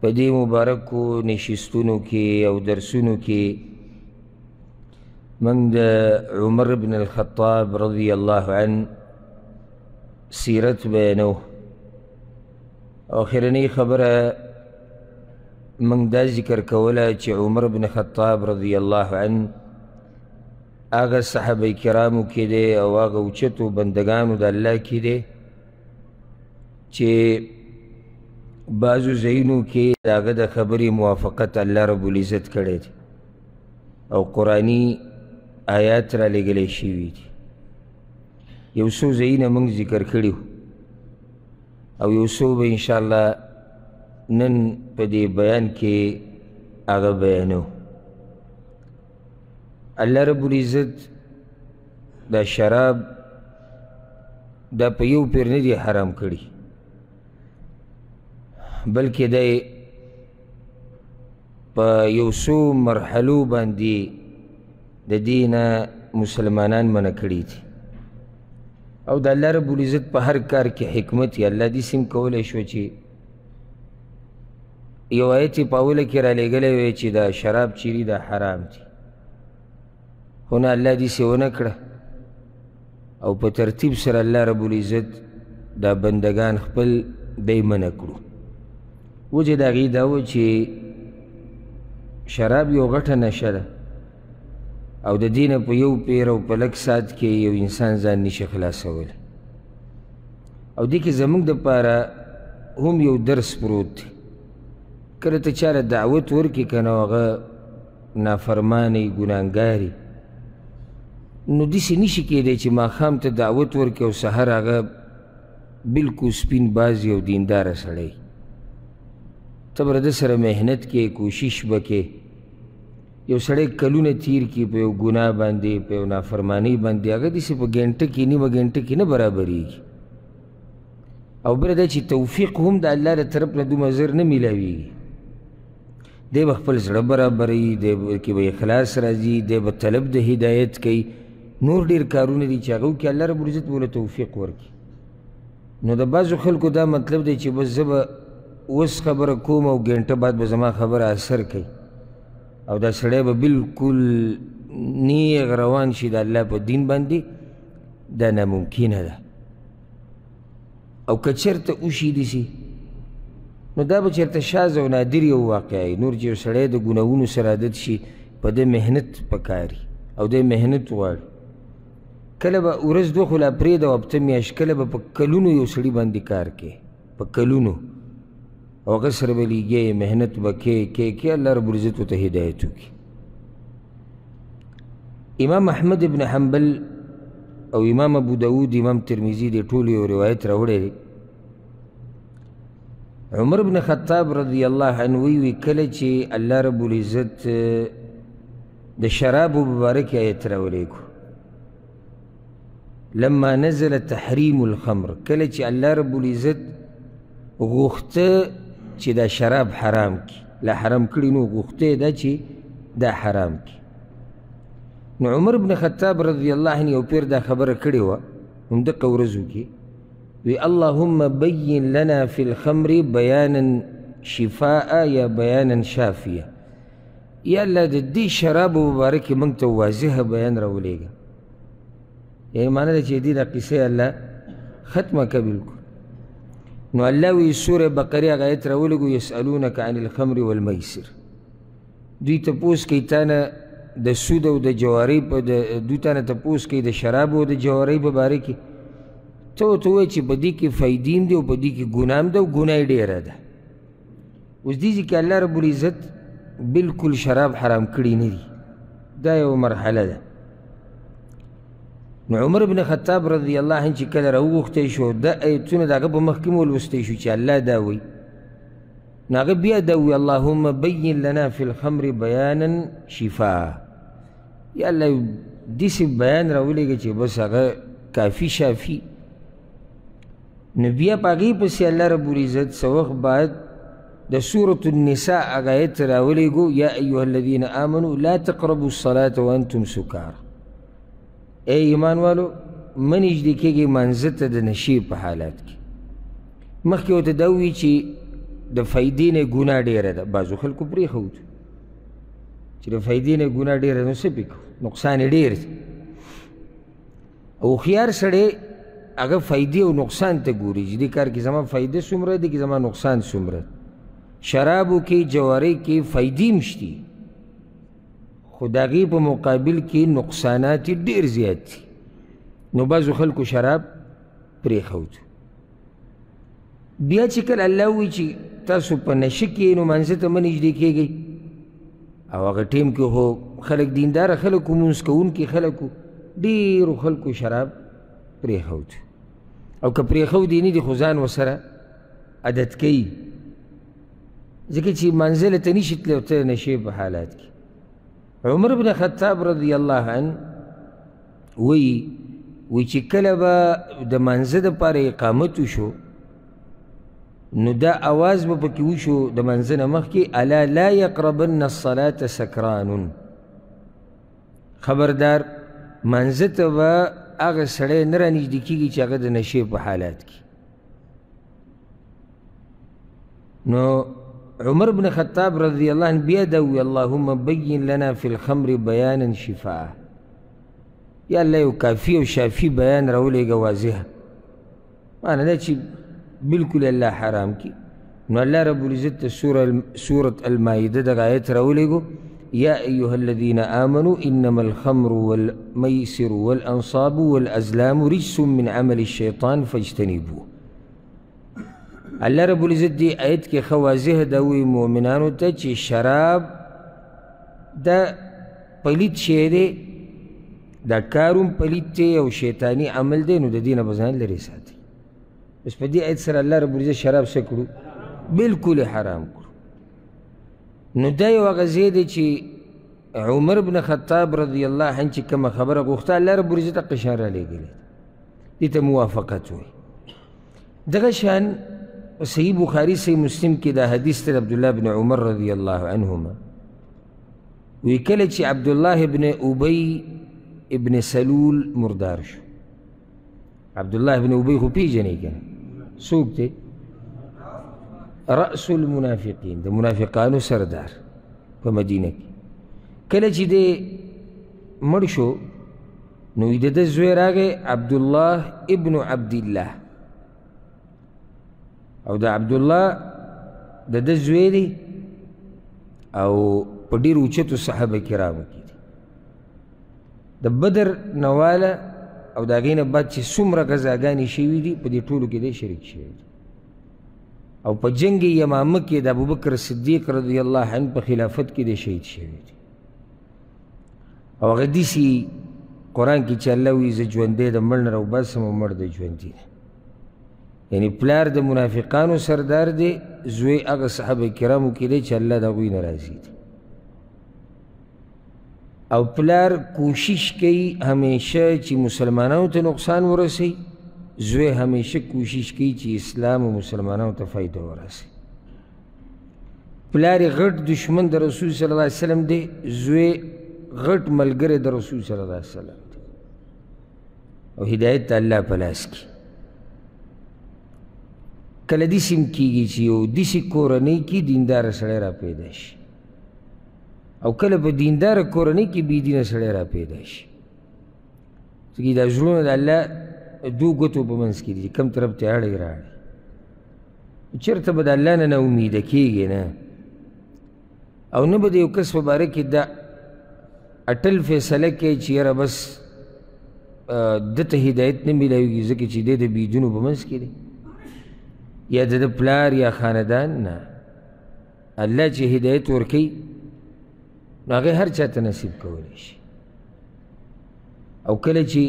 په دې مبارکو نشستونو کې او درسونو کې موږ د عمر بن الخطاب رضی الله عنه سیرت بیانو اخرنی خبره موږ دا ذکر کوله چې عمر بن خطاب رضی الله عنه هغه صحابه کرامو کې دی او هغه اوچتو بندگانو د الله کې دی چې بعضو ځایونو کې د هغه د خبرې موافقت الله رب العزت کړی دی او قرآني آیات را لېږلی شوي دي یو څو ځایونه موږ ذکر کړي او یو څو به انشاءالله نن په دې بیان کې هغه بیانو الله رب العزت دا شراب دا په یو پیر نه دي حرام کړي بلکې د په یو څو مرحلو باندې د دینه مسلمانان منع کړي دي او د الله رب العزت په هر کار کې حکمت یې الله دې سم کولی شو چې یو آیت یې په اوله کې رالیږلی وی چې دا شراب چیري دا حرام دي هونه الله دې سې ونه کړه او په ترتیب سره الله رب العزت دا بندگان خپل دی منع کړو وجه د هغې دا و چې شراب یو غټه نشه ده او د دینه په یو پیر او په لږ ساعت کې یو انسان ځان نشي خلاصولی او دې کې زموږ دپاره هم یو درس پروت دی کله ته چا له دعوت ورکړي که نو هغه نافرماني ګناهګاري نو داسې نشي کېدی چې ماښام ته دعوت ورکړي او سحر هغه بلکل سپین بازي او دینداره سړی ته به ده سره محنت کې کوشش به کې یو سړی کلونه تیر کې په یو ګناه باندې په یو نافرمانۍ باندې هغه داسې په ګنټه کې نیمه ګنټه کې نه برابرېږي او بل دا چې توفیق هم د الله له طرف نه دومره زر نه میلاویږي دی به خپل زړه برابروي دی کې به اخلاص راځي دی به طلب د هدایت کوي نور ډیر کارونه دي چې هغه کې الله رب العزت ولا توفیق ورکړي نو د بعضو خلکو دا مطلب دی چې بس زه به اوس خبره کوم او ګنټه بعد به زما خبره اثر کوي او دا سړی به بالکل نیغ روان شي د الله په دین باندې دا ناممکنه ده او که چېرته وشي داسې نو دا به چېرته شاز او نادر یو واقع وي نور چې یو سړی د ګناهونو سره عادت شي په دې محنت پکاري او دې محنت غواړي کله به ورځ دوه خو لا پرېږده او هفته میاشت کله به په کلونو یو سړي باندې کار کوي په کلونو او هغه سره به لیږې محنت به کې کې کې الله رب العزت ته هدایت وکړي امام احمد ابن حنبل او امام ابو داود امام ترمذی دې ټول یو روایت راوړی دی عمر ابن خطاب رضی الله عنه وی وی کله چې الله رب العزت د شراب مبارک آیت راولېږو لما نزل تحریم الخمر کله چې الله رب العزت غوښته چې دا شراب حرام کی لا حرام کړی نو غوښته دا چې دا حرام کی نو عمر بن خطاب رضی الله عنه یو پیر دا خبره کړې وه همدقه ورځو کې وی اللهم بین لنا فی الخمر بیانا شفاء یا بیانا شافیه یا الله د دې شرابو په باره کې موږ ته واضح بیان راولېږه یعنې معنا ده چې دې دا قصه الله ختمه که بلکل نو الله وی سوره بقره هغه ایت راولېږو یسألونک عن الخمر والمیسر دوی تپوس کوي تا نه د سود او د جوارۍ په دوی تا نه تپوس کوي د شرابو او د جوارۍ په باره کې ته ورته ووایه چې په دې کې فایدې هم دي او په دې کې ګناه هم ده او ګناه یې ډېره ده اوس دې ځکه الله رب العزت بالکل شراب حرام کړی نه دي دا یو مرحله ده نو عمر بن خطاب رضی الله عنه چې کله راوغوښتی شو د ایتونه د هغه په مخکې مو لوستی شو چې الله دا وایي نو هغه بیا دا وایي اللهم بین لنا فی الخمر بیانا شفا یا الله داسې بیان راولېږه چې بس هغه کافي شافي نو بیا په هغې پسې الله رب العزت څه وخت بعد د سورة النساء هغه ایت راولېږو یا ایها الذین آمنو لا تقربوا الصلاة وانتم سکار ای ایمان والو مه نږدې کېږئ منځه ته د نشې په حالت کې مخکې ورته دا ووي چې د فایدې نه ګناه ډېره ده بعضو خلکو پرېښود چې د فایدې نه ګناه ډېره نو څه پې نقصان یې ډېر دی هوښیار سړی هغه فایدې او نقصان ته ګوري چې دې کار کې زما فایده څومره دی کې زما نقصان څومره شرابو کې جوارۍ کې فایدې هم شتي خو د هغې په مقابل کې نقصانات ډېر زیات دي نو بعضو خلکو شراب پرېښود بیا چې کله الله وی چې تاسو په نشه کې نو منځ ته مه نږدې کېږئ او هغه ټیم کې هو خلک دیندار خلک مونځ کوونکي خلکو ډېرو خلکو شراب پرېښود او که پرېښود یې نه دي خو ځان ورسره عادت کوي ځکه چې منزله ته نشي تللی او ته نشې په حالات کې عمر بن خطاب رضی الله عنه وی وی چې کله به د منځه د پاره اقامت وشو نو دا اواز به پکې وشو د منځه نه مخکې الا لا یقربن الصلاه سکران خبردار منځه ته به هغه سړی نه رانږدې کېږي چې هغه د نشې په حالات کې نو عمر بن الخطاب رضي الله عنه بيدو اللهم بين لنا في الخمر بيانا شفاء يا الله يكافي وشافي بيان رولي جوازها أنا لا شيء بالكل الله حرام كي نو الله رب العزت سورة سورة المائدة رولي جو يا أيها الذين آمنوا إنما الخمر والميسر والأنصاب والأزلام رجس من عمل الشيطان فاجتنبوه الله رب العزت دی آیت کې خو واضح دا وی مؤمنانو ته چې شراب دا پلیت شی دی دا کاروم پلیت دی او شیطانی عمل دی نو د دینه بزان لري ساتي بس په دې آیت سره الله رب العزت شراب څه کړو بالکل حرام کړو نو دا یو هغه ځای دی چې عمر بن خطاب رضی الله عنه چې کومه خبره غوښته الله رب العزت قشاره لېږلې دې ته موافقت وایي دغه شان صحیح بخاری صحیح مسلم کې دا حدیث تر عبدالله بن عمر رضی الله عنهما وی کله چې عبدالله ابن ابی ابن سلول مردار شو عبدالله ابن ابی خو پیژنې کنه څوک دی رأس المنافقین د منافقانو سردار په مدینه کې کله چې دی مړ شو نو د ده زوی راغی عبدالله ابن عبدالله او د عبدالله د ده زوی دی او په ډېر اوچتو صحابه کرامو کې دی د بدر نواله او د هغې نه بعد چې څومره غذاګانې شوي دي په دې ټولو کې دی شریک شوی دی او په جنګ یمامه کې د ابوبکر صدیق رضی الله عنه په خلافت کې دی شهید شوی دی او هغه داسې قرآن کې چې الله وایي زه ژوندی د مړ نه راوباسم او مړ د ژوندي دی یعنی پلار د منافقانو سردار دی زوی هغه صحابه کرامو کې دی چې الله د هغوی نه راضي دی او پلار کوشش کوي همیشه چې مسلمانانو ته نقصان ورسوي زوی همیشه کوشش کوي چې اسلام او مسلمانانو ته فایده ورسوي پلار غټ دشمن د رسول صلی الله علیه وسلم دی زوی غټ ملګری د رسول صلی الله علیه وسلم دی او هدایت ته الله په لاس کې کله داسې هم کېږي چې یو داسې کورنۍ کې دینداره سړی را پیدا شي او کله په دینداره کورنۍ کې بېدینه سړی را پیدا شي ځکه دا زړونه د الله دو ګوتو په منځ کې دي کوم طرف ته اړی راړي چېرته به د الله نه نه امیده کېږي نه او نه به د یو کس په باره کې دا اټل فیصله کوي چې یاره بس ده ته هدایت نه میلاویږي ځکه چې دی د بیدونو په منځ کې دی یا د ده پلار یا خاندان نه الله چې هدایت ورکي نو هغه هر چا ته نصیب کولی شي او کله چې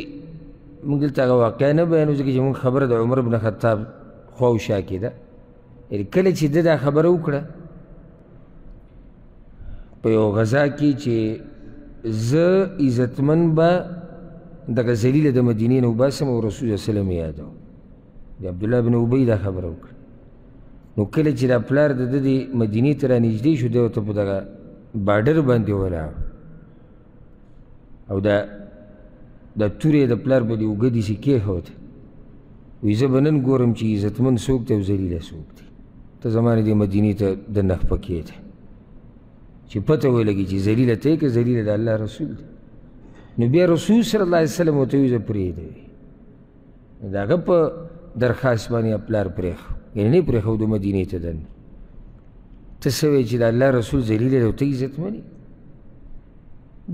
موږ دلته هغه واقعه نه بیانو ځکه چې موږ خبره د عمر بن خطاب خوا او شا کې ده یعنې کله چې ده دا خبره وکړه په یو غذا کې چې زه عزتمن به دغه ذلیله د مدینې نه وباسم او رسول صلی الله علیه وسلم یادوم د عبدالله بن ابي دا خبره وکړه نو کله چې دا پلار د ده د مدینې ته رانږدې شو دی ورته په دغه بارډر باندې ولاړ او دا د تورې د پلار په دې اوږه داسې کېښود وایي زه به نن ګورم چې عزتمن څوک دی او ذلیله څوک دی ته زما نه دې مدینې ته د نخ پکې دی چې پته ولګي چې ذلیله ته که ذلیله د الله رسول دی نو بیا رسول صلی الله علیه وسلم ورته وایي زه پرېږدوي د هغه په درخواست باندې پلار پرېښ یعنې نه یې پرېښودو مدینې ته دننه ته څه وایې چې د الله رسول ذلیله دی او ته عزت منې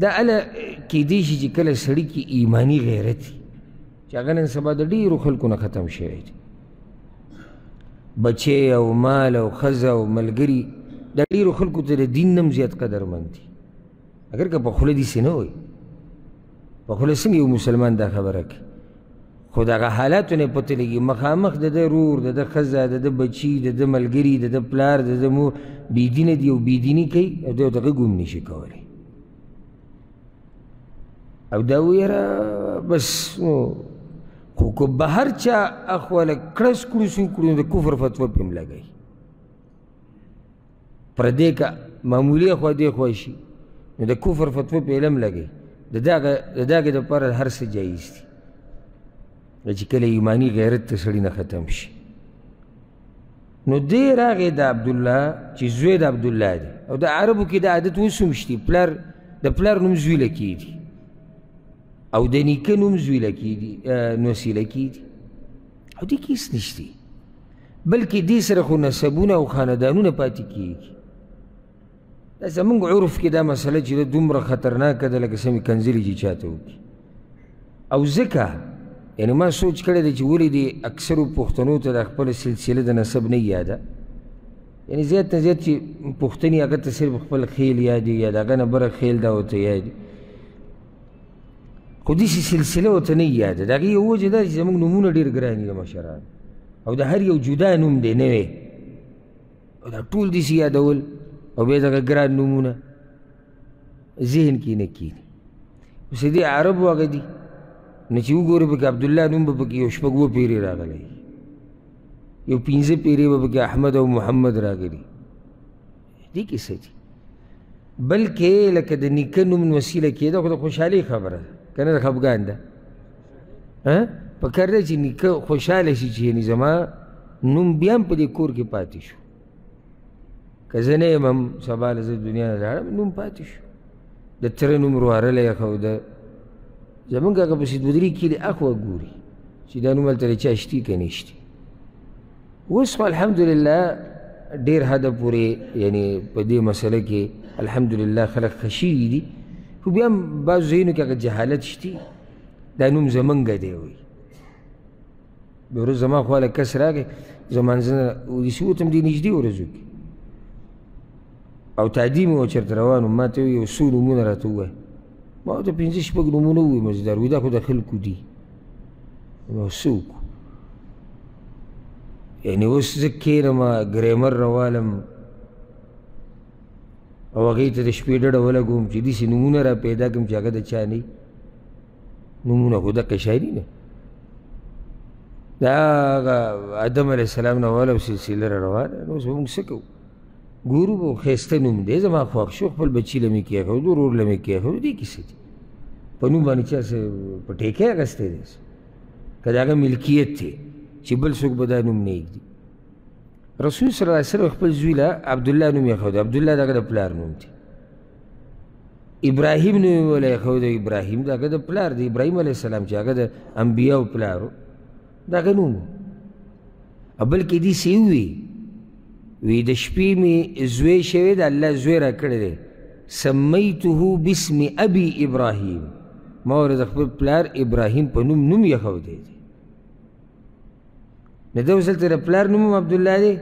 دا هله کیدای شي چې کله سړي کې ایماني غیرت وي چې هغه نن سبا د ډېرو خلکو نه ختم شوی دی بچی او مال او ښځه او ملګري دا ډېرو خلکو ته د دین نه هم زیات قدرمند دي اګر که په خوله داسې نه وایي په خوله څنګه یو مسلمان دا خبره کوي خو دغه حالاتو نه پته لګي مخامخ د ده رور د ده ښځه د ده بچي د ده ملګري د ده پلار د ده مور بېدینه دي او بېدیني کوي او دی ورته غږ هم نشي کولی او دا ویره بس نو خو که به هر چا اخواله کړس کړوس وکړو د کفر فتوا پرې هم لګوي پردې که معمولي خو دې خو شي نو د کفر فتوه په علم لګي د دغه د دغه لپاره هر څه جایز دي چې کله ایمانی غیرت ته سړی نه ختم شي نو دې راغې د عبد الله چې زوی د عبد الله دی او د عربو کې د عادت اوس هم شته پلار د پلار نوم زوی لکېږي او د نیکه نوم زوی لکېږي نو سي لکېږي او دې کې هېڅ نشته بلکې دې سره خو نسبونه او خاندانونه پاتې کېږي دا زمونږ عرف کې دا مسله چې ده دومره خطرناکه ده لکه سمې کنځلې چې چاته وکړي او ځکه یعنې ما سوچ کړی دی چې ولې دې اکثرو پښتنو ته دا خپله سلسله د نسب نه یاده یعنې زیات نه زیات چې پښتني هغه ته صرف خپل خیل یادې یا د هغه نه بره خیل دا ورته یادې خو دې شي سلسله ورته نه یاده د هغې یو وجه دا چې زموږ نومونه ډېر ګران دي د مشران او د هر یو جدا نوم دی نه وی او دا ټول دې شي یادول او بیا دغه ګران نومونه ذهن کې نه کېږي اوس دې عربو هغه دي نو چې وګورې پکې عبدالله نوم به پکې یو شپږ اووه پیرې راغلی یو پنځه پیرې به پکې احمد او محمد راغلي دي کې څه دي بلکې لکه د نیکه نوم وسیله کېده خو د خوشحالۍ خبره ده که نه د خفګان ده په کار ده چې نیکه خوشحاله شي چې یعنې زما نوم بیا هم په دې کور کې پاتې شو که زه نه یم هم سبا له زه دنیا نه لاړم نوم پاتې شو د تره نوم روارلی ښوده زمونږ هغه پسې دوه درې کلي اخوا ګوري چې دا نوم هلته د چا شتي که نه شتي اوس خو الحمدلله ډېر حده پورې یعنې په دې مسله کې الحمدلله خلک ښه شوي دي خو بیا هم بعضو ځایونو کې هغه جهالت شتي دا نوم زمونږ دی وایي د ورځ زما خوا له کس راغی زما نه اودیسي وتم دې نږدې ورځو کې او تعدیم و چېرته روان وم ما ته یو څو نومونه راته ووایه ما ته پنځه شپږ نومونه وویل مزدار وي دا خو د خلکو دي نو څوک یعنې اوس زه کښېنم ګرامر راوالم او هغې ته د شپې ډډه ولګوم چې داسې نومونه را پیدا کړم چې هغه د چا نه نمونه خو دقه شاعري نه دا هغه آدم علیه السلام نه والا سلسله را روانه نو اوس به موږ څه کوو ګورو به ښایسته نوم دی زما خوښ شو خپل بچي له مې کېښود ورور له مې کېښود دې کیسې دي په نوم باندې چا څه په ټیکه اخیستی دی که د هغه ملکیت دی چې بل څوک به دا نوم نه ږدي رسول صلی الله علیه وسلم خپل زوی له عبدالله نوم یې ښود عبدالله د هغه د پلار نوم دی ابراهیم نوم یې ولی ښود ابراهیم د هغه د پلار دی ابراهیم علیه السلام چې هغه د انبیاو پلار و دا غنوم ابل کې دي سی وی وی د شپې می زوی شوی د الله زوی را کړی دی سمیته باسم ابي ابراهيم ما ور د خپل پلار ابراهيم په نوم نوم یې خو دی نه دا وسل تر پلار نوم عبد الله دی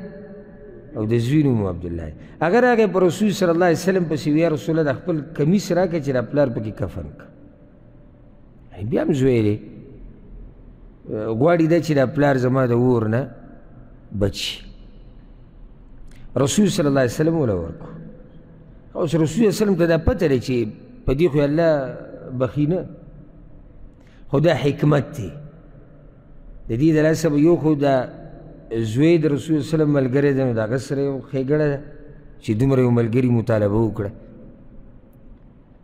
او د زوی نوم عبد الله اگر هغه پر رسول صلی الله علیه وسلم پسې وی رسول د خپل کمیس راکړي چې د پلار پکې کفن کړ بیا هم زوی دی غواړي دا چې دا پلار زما د اور نه بچي رسول صلی الله علیه وسلم وله ورکو اوس رسول صلی الله علیه وسلم ته دا پته دی چې په دې خو الله بخي نه خو دا حکمت دی د دې د لاسه به یو خو دا زوی د رسول صلی الله علیه وسلم ملګری دی نو د هغه سره یو ښېګړه ده چې دومره یو ملګري مطالبه وکړه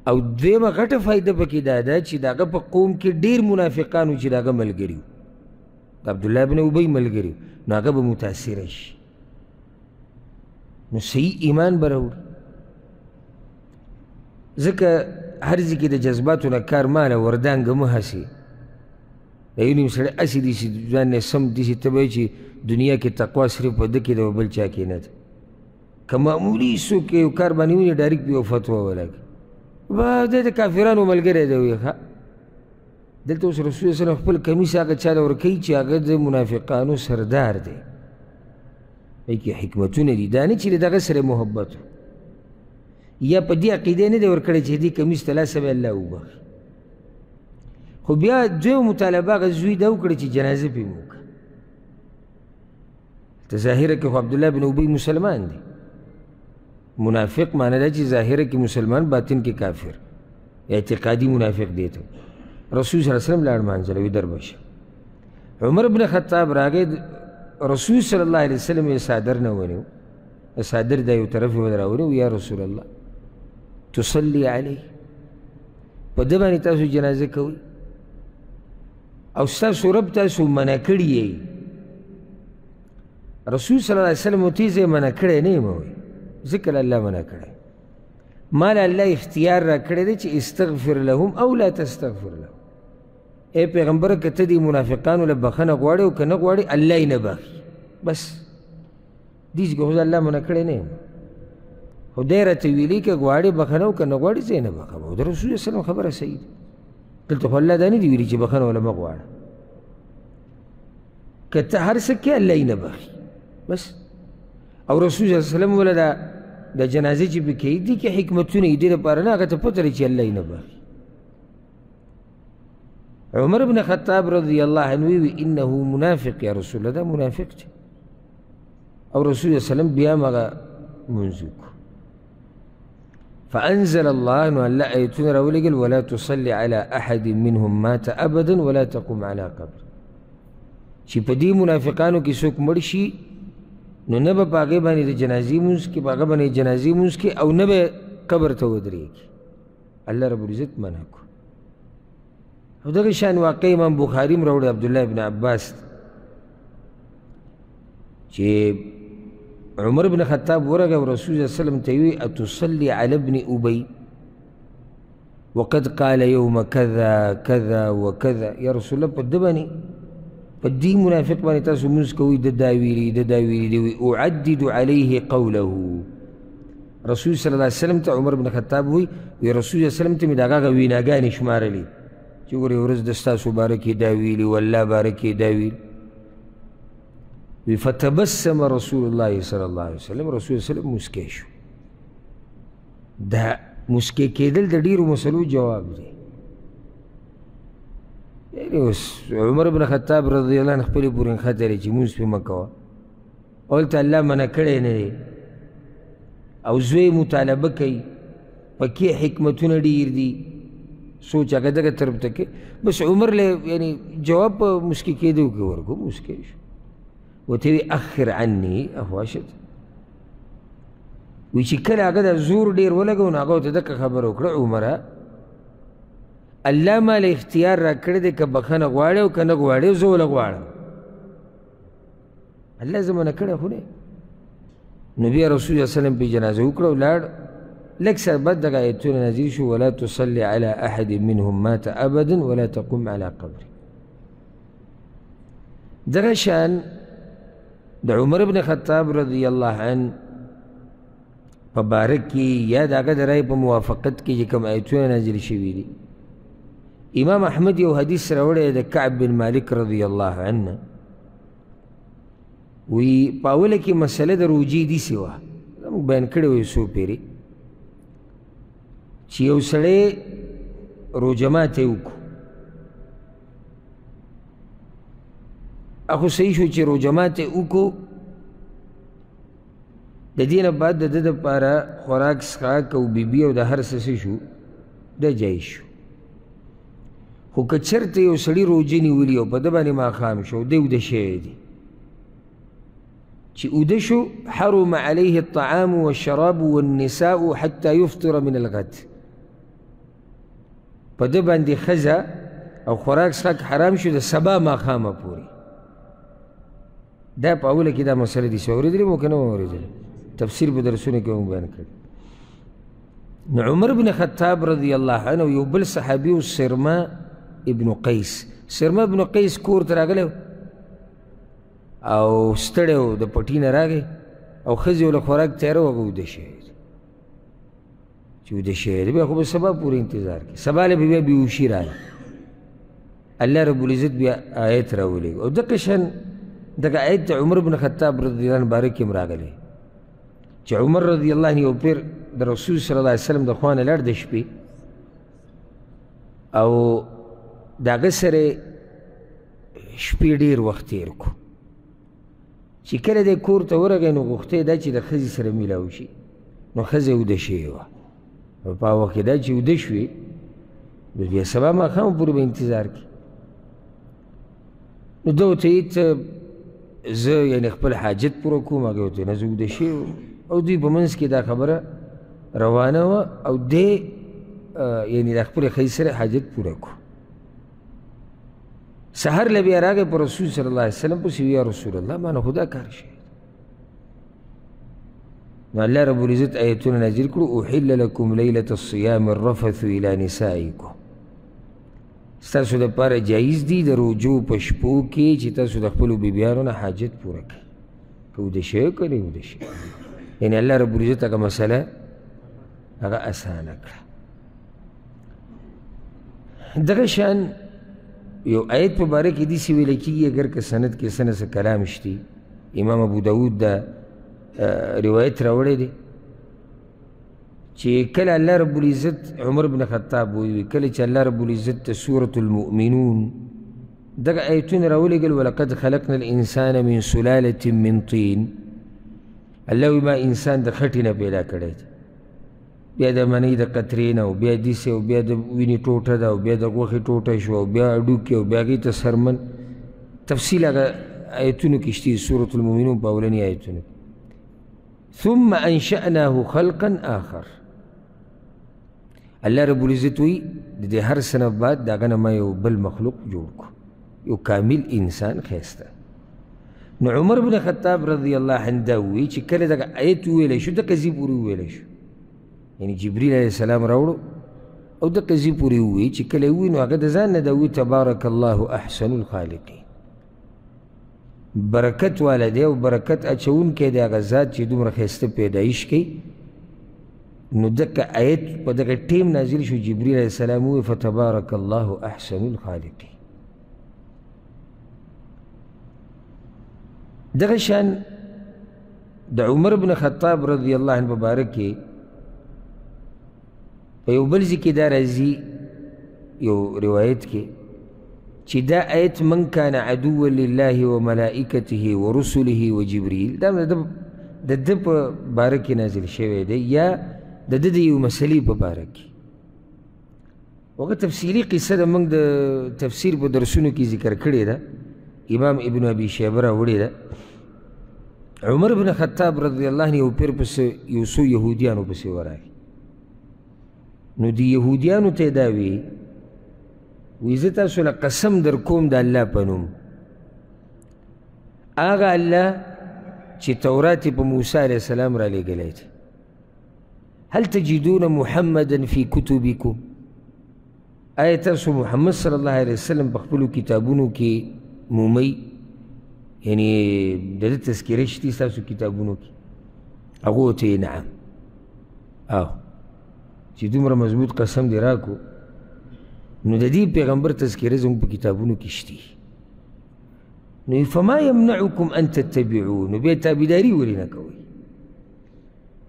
او دویمه غټه فایده پکې دا ده چې د هغه په قوم کې ډېر منافقان و چې د هغه ملګري وو د عبدالله بن ابی ملګري نو هغه به متاثره شي نو صحیح ایمان به راوړي ځکه هر ځای کې د جذباتو نه کار ماله وردانګه مه هسې د یو نیم سړی هسې دي چې ځان یې سم دي چې ته به چې دنیا کې تقوا صرف په ده کې ده او بل چا کې نه ده که معمولي څوک یو کار باندې ونی ډایرک بیا فتوا ولګي ما دې د کافرانو ملګری دی وي ښه دلته اوس رسول صلی الله خپل کمیس هغه چا له ورکوي چې هغه د منافقانو سردار دی پای کې حکمتونه دي دا نه چې له دغه سره محبت یا په دې عقیده نه دی ورکړی چې دې کمیس ته لاسه به الله وبخښي خو بیا دوی مطالبه هغه زوی ده وکړه چې جنازه پرې وکړي ته ظاهره کې خو عبدالله بن ابي مسلمان دی منافق معنی دا چې ظاهره کې مسلمان باطن کې کافر اعتقادي منافق دی ته رسول صلی الله علیه وسلم لاړ مانځله وي در بشه عمر بن خطاب راغی رسول صلی الله علیه وسلم یې صادر نه ونیو صادر دا یو طرف یې ودراونیو یا رسول الله تصلي علیه په ده باندې تاسو جنازه کوئ او ستاسو رب تاسو منع کړی یې رسول صلی الله علیه وسلم تیزه منع کړی نه مو ذکر الله منع کړی مال الله اختیار را کړی دی چې استغفر لهم او لا تستغفر لهم اے پیغمبر کته دی منافقانو له بخنه غواړي او کنه غواړي الله یې نه بخي بس دیس کې خو الله مونږ کړی نه خدای راته ویلي که غواړې بخنه وکړه نه غواړې ځای نه بخه د رسول الله سلم خبره صحیح ده دلته خو الله دا نه دي ویلي چې بخنه ولا مه غواړه که ته هر څه کې الله یې نه بخي بس او رسول الله سلم ولا دا د جنازې چې پکې دي کې حکمتونه یې دې لپاره نه هغه ته پته لري چې الله یې نه بخي عمر بن خطاب رضی الله عنه وی انه منافق یا رسول الله دا منافق دی او رسول الله سلام بیا مغه منځ وکړو فأنزل الله نو الله آیتونه راولېږل ولا تصلي على أحد منهم مات أبدا ولا تقوم على قبر چې په دې منافقانو کې څوک مړ شي نو نه به په هغې باندې د جنازې مونځ کې په هغه باندې جنازې مونځ کې او نه به قبر ته ودرېږي الله رب العزت منع کړو او دغه شان واقع امام بخاری هم راوړی عبدالله ابن عباس چې عمر بن خطاب ورغه او رسول الله وسلم ته وی اتصلي على ابن ابي وقد قال يوم كذا كذا وكذا يا رسول الله په دبني په دې منافق باندې تاسو موږ کوي د دا ویلي د دا ویلي دی اعدد عليه قوله رسول صلی الله علیه وسلم ته عمر بن خطاب وی وی رسول الله وسلم ته می داګه ویناګانې شمارلې چې ګورې ورځ د ستاسو باره کې دا ویلي والله باره کې دا ویلي وی فتبسم رسول الله صلی الله علیه وسلم رسول الله وسلم مسکی شو دا مسکی کېدل د ډیرو مسلو جواب دی یعنی اوس عمر بن خطاب رضی الله عنه خپل پورې خطرې چې موږ په مکه اولته الله منع کړی نه دی او زوی مطالبه کوي پکې حکمتونه ډیر دي سوچ هغه دغه طرف ته کې بس عمر له یعنی جواب په مسکی کېدو کې ورکو مسکی شو وته وی اخر عني اخواشت وی چې کله هغه د زور ډیر ولګو نو هغه ته دغه خبر وکړه عمره الله مال اختیار را کړی دی که بخښنه غواړي او که نه غواړي زه وله غواړم الله زمونه کړی خو نه نبی رسول الله سلم په جنازه وکړه او لاړ لږ سره بد دغه ایتونه نازل شو ولا تصلي على احد منهم مات ابدا ولا تقم على قبره دغه شان د عمر بن خطاب رضی الله عنه په باره کې یا د هغه د رأی په موافقت کې چې کوم ایتونه نازل شوي دي امام احمد یو حدیث راوړی د کعب بن مالک رضی الله عنه وی په اوله کې مسله د روجي دي سوا موږ بیان کړی وی څو پیرې چې یو سړی روژه ماتی وکړو اخو صحیح شو چې روژه ماتی وکړو د دې نه بعد د ده دپاره خوراک څښاک او بیبي او د هر څه څه شو دا جایز شو خو که چېرته یو سړي روژه نیولي او په ده باندې ماښام شو دی وده شوی دی چې وده شو حرم علیه الطعام والشراب والنساء حتی یفطر من الغد په ده باندې ښځه او خوراک څښاک حرام شو د سبا ماښامه پورې دا په اوله کې دا مسله دي چې اورېدلې مو که نه اورېدلې تفسیر په درسونو کې مو بیان کړی نو عمر بن خطاب رضی الله عنه یو بل صحابي و سرما ابن قیس سرما ابن قیس کور ته راغلی او ستړی و د پټي نه راغی او ښځې له خوراک تیاره وغوده شي چې ویده شوی دی بیا خو به سبا پورې انتظار کوي سبا له به بیا بېهوشي راغی الله رب العزت بیا آیت راولېږي او دقه شان دغه آیت د عمر بن خطاب رضی الله عنه باره کې هم راغلی چې عمر رضی الله عنه یو پیر د رسول صلی الله علیه وسلم د خوا نه لړ د شپې او د هغه سره شپې ډېر وخت تېر کړو چې کله دی کور ته ورغی نو غوښتی دا چې د ښځې سره میلاو شي نو ښځه اوده شوې وه او په هغه کې دا چې اوده شوې نو بیا سبا ماښام پورې به انتظار کړي نو ده ورته یې ته زه یعنې خپل حاجت پوره کوم هغې ورته نه زه اوده شوی او دوی په منځ کې دا خبره روانه وه او دی یعنې د خپلې ښځې سره حاجت پوره کړو سحر له بیا راغی په رسول صلی الله علیه وسلم پسې یا رسول الله ما نه خدا کار شي نو الله رب العزت آیتونه نازل کړو احل لکم لیلة الصیام الرفث الی نسائکم ستاسو لپاره جایز دي د روجو په شپو کې چې تاسو د خپلو بیبیانو نه حاجت پوره کړئ که وده شئ که نه وده شئ یعنې الله رب العزت هغه مسله هغه اسانه کړه دغه شان یو آیت په باره کې داسې ویل کېږي اګر که سند کې څه نه څه کلام شتي امام ابو داود دا روایت راوړی دی چې کله الله رب العزت عمر بن خطاب وویل کله چې الله رب العزت ته سورة المؤمنون دغه آیتونه راولېږل ولقد خلقنا الانسان من سلالة من طین الله وایي ما انسان د خټې نه پیدا کړی دی بیا د منۍ د قطرې نه او بیا دیسې او بیا د وینې ټوټه ده او بیا د غوښې ټوټه شو او بیا هډوکي او بیا هغې ته سرمن تفصیل هغه آیتونو کې شته سورة المؤمنون په اولني آیتونو ثم انشأناه خلقا آخر الله رب العزت وی د دې هر سنه بعد داغه نه ما یو بل مخلوق جوړ کو یو کامل انسان خیسته نو عمر بن خطاب رضی الله عنه دا وی چې کله دغه آیت ویلی شو دغه ځای پورې ویلی شو یعنی جبریل علیه السلام راوړو او دغه ځای پورې ووی چې کله وی نو هغه د ځان نه دا وی تبارک الله احسن الخالقین برکت والا دی او برکت اچونکی دی هغه ذات چې دومره ښایسته پیدایش کوي نو دغه آیت په دغه ټیم نازل شو جبرئیل علیه السلام وی فتبارک الله احسن الخالقین دغه شان د عمر بن خطاب رضی الله عنه مبارک کې په یو بل ځکه دا راځي یو روایت کې چې دا آیت من کان عدو لله و ملائکته و رسله و جبريل دا د د د په باره کې نازل شوی دی یا د د د یو مسلې په باره کې هغه تفصیلي قصه د موږ د تفسیر په درسونو کې ذکر کړې ده امام ابن ابي شیبه راوړې ده عمر بن خطاب رضی الله عنه یو پیر پسې یو څو یهودیانو پسې ورغی نو دی یهودیانو ته دا وی وی زه تاسو له قسم در کوم د الله په نوم هغه الله چې تورات په موسی علیه السلام را لېږلی دی هل تجدون محمدا فی کتبکم آیا تاسو محمد صلی الله علیه وسلم په خپلو کتابونو کې مومئ یعنې د ده تذکرې شتې ستاسو کتابونو کې هغه ورته یې نعم او چې دومره مضبوط قسم دې راکړو نو د دې پیغمبر تذکرې زموږ په کتابونو کې شتې نو فما یمنعکم ان تتبعوه نو بیا تابعداري ولې نه کوئ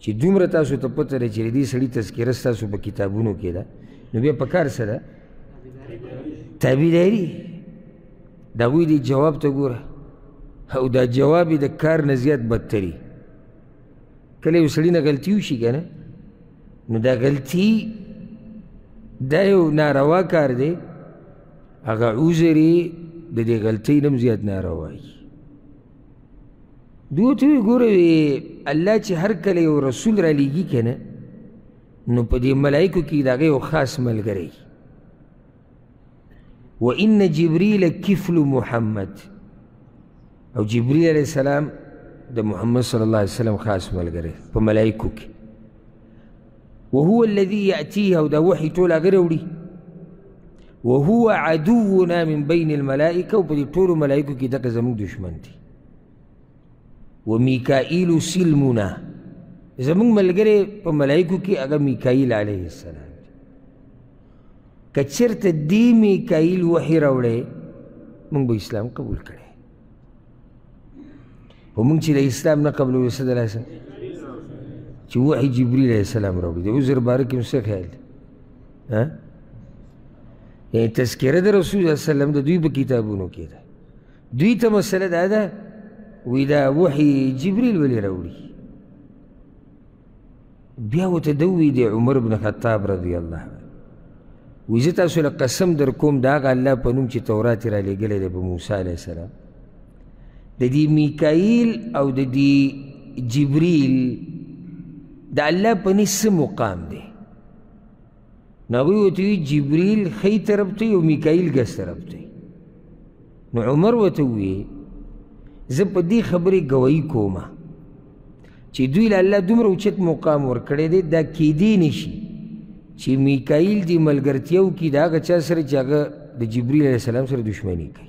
چې دومره تاسو ته پته لري چې دې سړي تذکره ستاسو په کتابونو کې ده نو بیا په کار سره تابعداري د هغوی دې جواب ته ګوره او دا جواب یې د کار نه زیات بدتري کله یو سړي نه غلطي وشي که نه نو دا غلطي دا یو ناروا کار دی هغه عذر یې د دې غلطۍ نه هم زیات ناروا وي دوی ته ګوره الله چې هر کله یو رسول را لیږي که نه نو په دې ملایکو کې د هغه یو خاص ملګری و ان جبریل کفل محمد او جبریل علیه السلام د محمد صلی الله علیه وسلم خاص ملګری په ملایکو کې وهو الذي يأتيه او دا وحي ټول هغه راوړي وهو عدونا من بين الملائکه او په دې ټولو ملایکو کې دغه زموږ دشمن دی ومیکائیل سلمنا زموږ ملګری په ملایکو کې هغه میکائیل علیه السلام دی که چېرته دې میکائیل وحي راوړی موږ به اسلام قبول کړی خو موږ چې د اسلام نه قبل وسه د لاسه چې وحي جبريل عليه السلام راوړي د عذر باره کې څه خیال دی ها یعنی تذکره د رسول الله صلی الله د دوی په کتابونو کې ده دوی ته مسله دا ده وی دا وحي جبريل ولې راوړي بیا ورته ده وویل د عمر بن خطاب رضی الله عنه وایي زه تاسو له قسم در کوم د هغه الله په نوم چې تورات یې رالیږلی دی په موسی علیه السلام د دې میکایل او د دې جبریل د الله په نس مقام دی نو هغوی ورته وي جبریل ښی طرف ته او میکایل ګس طرف ته نو عمر ورته وویې زه په دې خبرې ګواهي کوم چې دوی له الله دومره اوچت مقام ورکړی دی دا کیدی نشي چې میکایل دې ملګرتیا وکړي د هغه چا سره چې هغه د جبریل علیه السلام سره دښمني کوي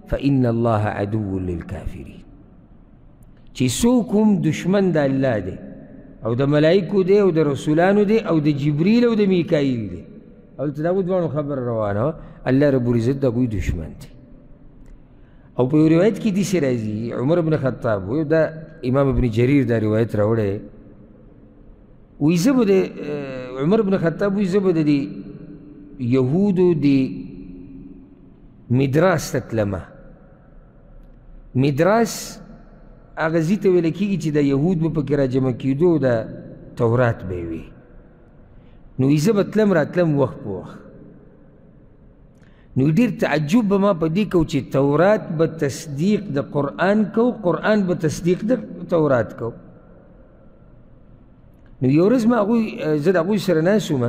فإن الله عدو للكافرين چې څوک هم دشمن د الله دی او د ملایکو دی او د رسولانو دی او د جبریل او د میکایل دی او ته دغو دواړو خبر روانه الله رب العزت د هغوی دشمن دی او په یو روایت کې داسې راځي عمر بن خطاب وایي دا امام ابن جریر دا روایت راوړی وایي زه به د عمر بن خطاب وایي زه به د دې یهودو د مدراس ته تلمه مدراس هغه ځي ته ویل کېږي چې د یهود به پکې راجمع کېدو د تورات به یې وي نو وي زه به تلم راتلم وخت په وخت نو ډېر تعجب به ما په دې کو چې تورات به تصدیق د قرآن کو قرآن به تصدیق د تورات کو نو یو ورځ ما هغوی زه د هغوی سره ناست وم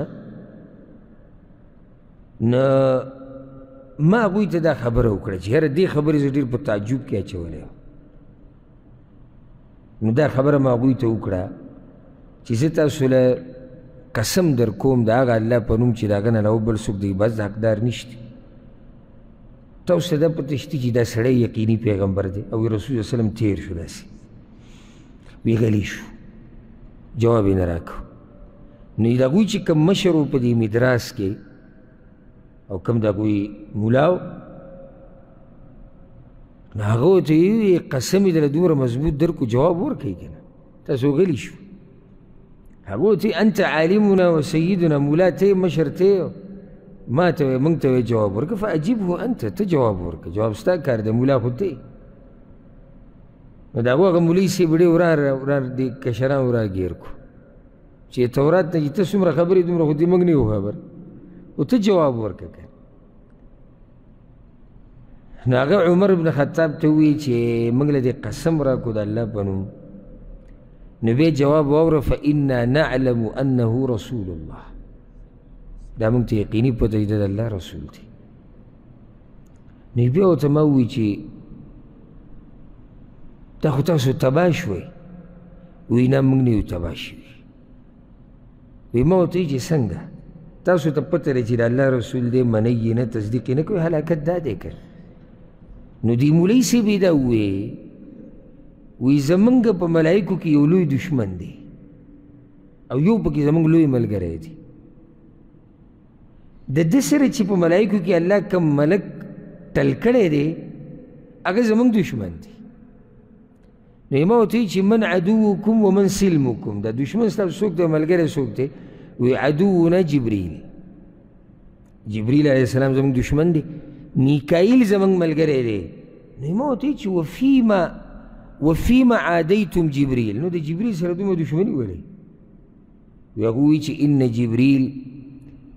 نو ما هغوی ته دا خبره وکړه چې یاره دې خبرې زه ډېر په تعجب کې اچولی نو دا خبره ما هغوی ته وکړه چې زه تاسو له قسم در کوم د هغه الله په نوم چې د هغه نه بل څوک د عبادت حقدار نشته تاسو ته دا پته شته چې دا سړی یقیني پیغمبر دی او رسول صلی وسلم تیر شو داسې ویغلی شو جواب یې نه راکړو نو د هغوی چې کوم مشر په دې مدراس کې او کوم د هغوی ملا و نو هغه ورته ویلي قسم یې درله دومره مضبوط درکړو جواب ورکوي که نه تاسو غلي شو هغه ورته انت عالمنا و سیدنا ملا ته مشر ته ما ته وایي موږ ته وایي جواب ورکړه فعجیبه انت ته جواب ورکړه جواب ستا کار دی ملا خو ته نو د هغه مولوي صاحب ډېر ورار ورار دې کشران وراګیر کو چې تورات ته چې ته څومره خبرې دومره خو دې موږ نه یو خبر او ته جواب ورکړه که نو هغه عمر بن خطاب ته ووایي چې موږ له دې قسم راکړو د الله په نوم نو بیا جواب واوره فانا نعلم انه رسول الله دا موږ ته یقیني پته چې د الله رسول دی نو بیا ورته ما ووایي چې دا خو تاسو تباه شوئ وی نه موږ نه یو تباه شوي وی ما ورته چې څنګه تاسو ته پته لري چې د الله رسول دی منئ یې نه تصدیق یې نه کوئ هلاکت دا دی که نو دې مولوي صاحب یې دا وویې وی زمونږ په ملایکو کې یو لوی دشمن دی او یو پکې زمونږ لوی ملګری دی د دې سره چې په ملایکو کې الله کوم ملک ټل کړی دی هغه زمونږ دشمن دی نو ما ورته چې من عدوکم ومن سلمکم دا دشمن ستاسو څوک دی ملګری څوک دی وی عدونا جبریل جبریل علیه السلام زمونږ دشمن دی میکائیل زمونږ ملګری دی نو ما ورته چې وفیما وفیما عادیتم جبریل نو د جبریل سره دومره دشمني ولې ویغوی چې ان جبريل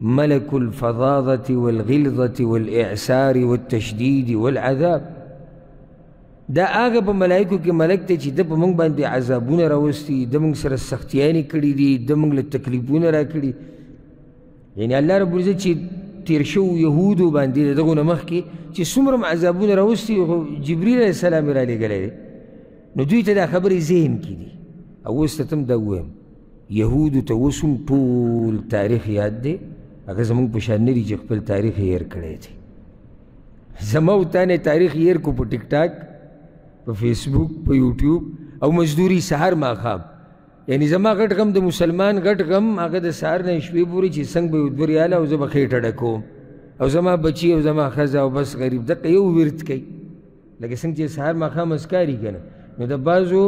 ملك الفظاظة والغلظة والإعسار والتشديد والعذاب دا هغه په ملایکو کې ملک دی چې د په موږ باندې عذابونه راوستي د موږ سره سختیانې کړي دي د موږ له تکلیفونه راکړي یعنی الله رب العزت چې تیر شو یهودو باندې دغه نه مخکې چې څومره عذابونه راوستي خو جبرئیل علیه السلام را لېږلی دی نو دوی ته دا خبرې ذهن کې دي او اوس ته هم دا ووایم یهودو ته اوس هم ټول تاریخ یاد دی هغه زموږ په شان نه دي چې خپل تاریخ یې هېر کړی دی زما او تا نه تاریخ یې هېر کړو په ټیک ټاک په فیسبوک په یوټیوب او مزدوري سهار ماښام یعنی زما غټ غم د مسلمان غټ غم هغه د سهار نه شپې پورې چې څنګه به یې دوه ریاله او زه به خېټه ډکوم او زما بچي او زما ښځه او بس غریب دقه یو ورد کوي لکه څنګه چې سهار ماښام اسکاري کنه نو د بازو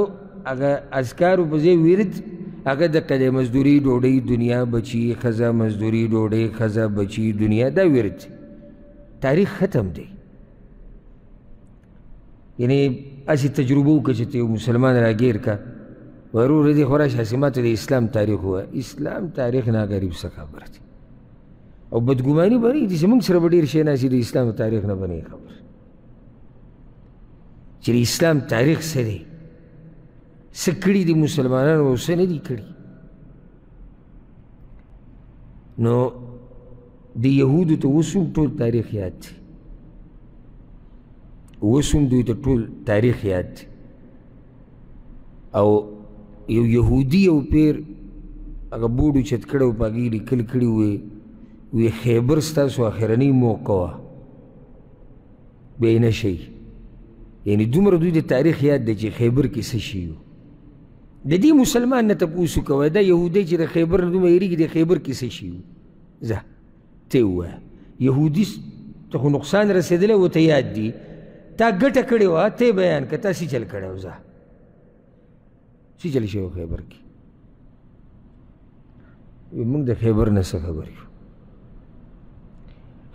هغه اسکارو په ځای ورد هغه د قد مزدوري ډوډۍ دنیا بچي خزه مزدوري ډوډۍ خزه بچي دنیا دا ورد تاریخ ختم دی یعنی اسی تجربو کې چې یو مسلمان راګیر کا ورور دې خورا شاسمات د اسلام تاریخ هو اسلام تاریخ نه غریب څه خبره او بدګماني بری چې موږ سره ډیر شي نه چې د اسلام تاریخ نه بنې خبره چې اسلام تاریخ څه دی څه کړي دي مسلمانانو او څه نه دي کړي نو د یهودو ته اوس هم ټول تاریخ یاد دی اوس هم دوی ته ټول تاریخ یاد دی او یو یهودي او پیر هغه بوډو چت کړی او په هغې لیکل کړي وي وی خیبر ستاسو اخرنۍ موقع وه به یې نه شي یعنی دومره دوی د تاریخ یاد دی چې خیبر کې څه شي وو د دې مسلمان نه تپوس کوه دا یهودی چې د خیبر نه دومره یریږي د خیبر کې څه شي وو ځه ته یې ووایه یهودي ته خو نقصان رسېدلی ورته یاد دي تا ګټه کړې وه ته بیان که تا څه چل کړی وځه څه چل شوی خیبر کې موږ د خیبر نه څه خبر یو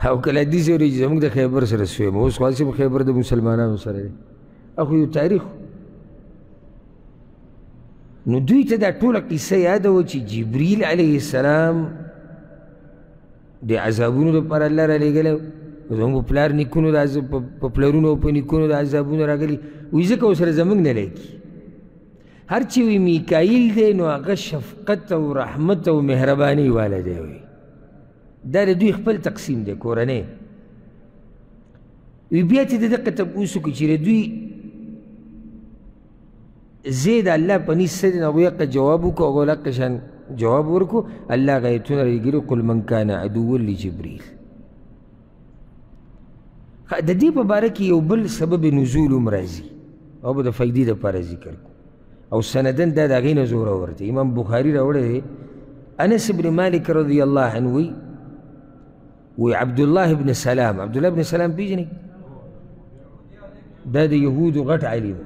او کله دې سوري چې موږ د خیبر سره سوې مو اوس خاصه په خیبر د مسلمانانو سره دی اخو یو تاریخ نو دوی ته دا ټوله قصه یاده و چې جبرئیل علیه السلام د عذابونو لپاره الله را لېږلی زموږ پلار نیکونو د په پلرونو او په نیکونو د عذابونو راغلي وي ځکه ورسره زموږ نه لګي هر چې وي میکایل دی نو هغه شفقت او رحمت او مهرباني والا دی وي دا د دوی خپل تقسیم دی کورنۍ وي بیا چې د دقه تپوس وکړو چې دوی زه د الله په نيز سره نه ويق جواب وکړو او لکه شان جواب ورکو الله غیتونه لګري قل من کان عدو لجبريل د دې په باره کې یو بل سبب نزول هم راځي او به د فایدې دپاره ذکر کو او سندن دا د هغې نه زوره ورته امام بخاري راوړی دی انس ابن مالک رضی الله عنه وی وی عبد الله ابن سلام عبد الله ابن سلام پیژنې دا د يهودو غټ عالم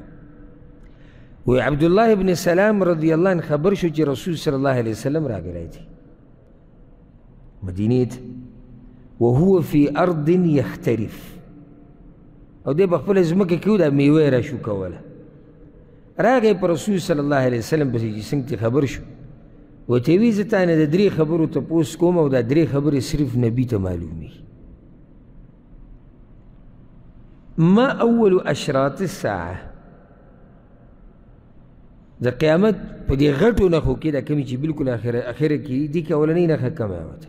وی عبد الله ابن سلام رضی الله عنه خبر شو چې رسول صلی الله علیه وسلم راغلی دی مدینه ته وهو فی ارض یخترف او دې په خپل ځمکه کې دا میوه را شو کوله راغی پر رسول صلی الله علیه وسلم پسې چې څنګه خبر شو وته وی زتا نه د درې خبرو ته پوس کوم او دا درې خبرې صرف نبی ته معلومي ما اول اشراط الساعه د قیامت په دې غټو نخو کې دا کمی چې بالکل اخر اخر کې دي کې اولنۍ نخه کمه وته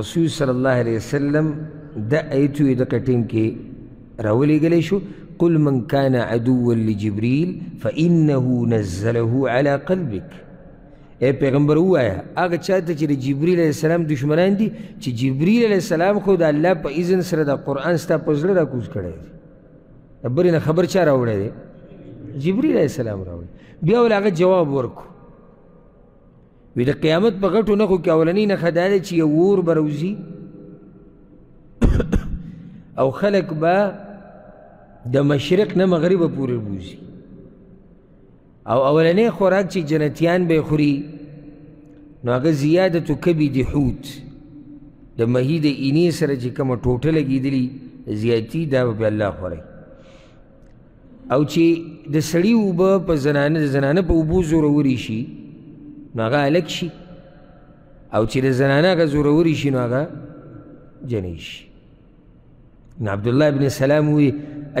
رسول صلی الله علیه وسلم دا آیت وی دغه ټیم کې راولېږلی شو قل من كان عدوا لجبريل فإنه نزله على قلبك اے پیغمبر وایا هغه چاته چې د جبرئیل علیه السلام دشمنان دي چې جبرئیل علیه السلام خو د الله په اذن سره د قرآن ستا په زړه راکوز کړی دی د برې نه خبر چا راوړی دی جبرئیل علیه السلام راوړی بیا ول هغه جواب ورکو وی د قیامت په غټو نخو کې اولنی نخه دا ده چې یو اور به روځي او خلک به د مشرق نه مغرب پورې بوځي او اولنې خوراک چې جنتیان به خوري نو هغه زیادت کبد حوت د مهی د اینې سره چې کومه ټوټه لګېدلي زیاتی دا به الله خوری او چې د سړي اوبه په زنانه د زنانه په اوبو زوروري شي نو هغه هلک شي او چې د زنانه هغه زوروري شي نو هغه جنۍ شي نو عبدالله ابن سلام وی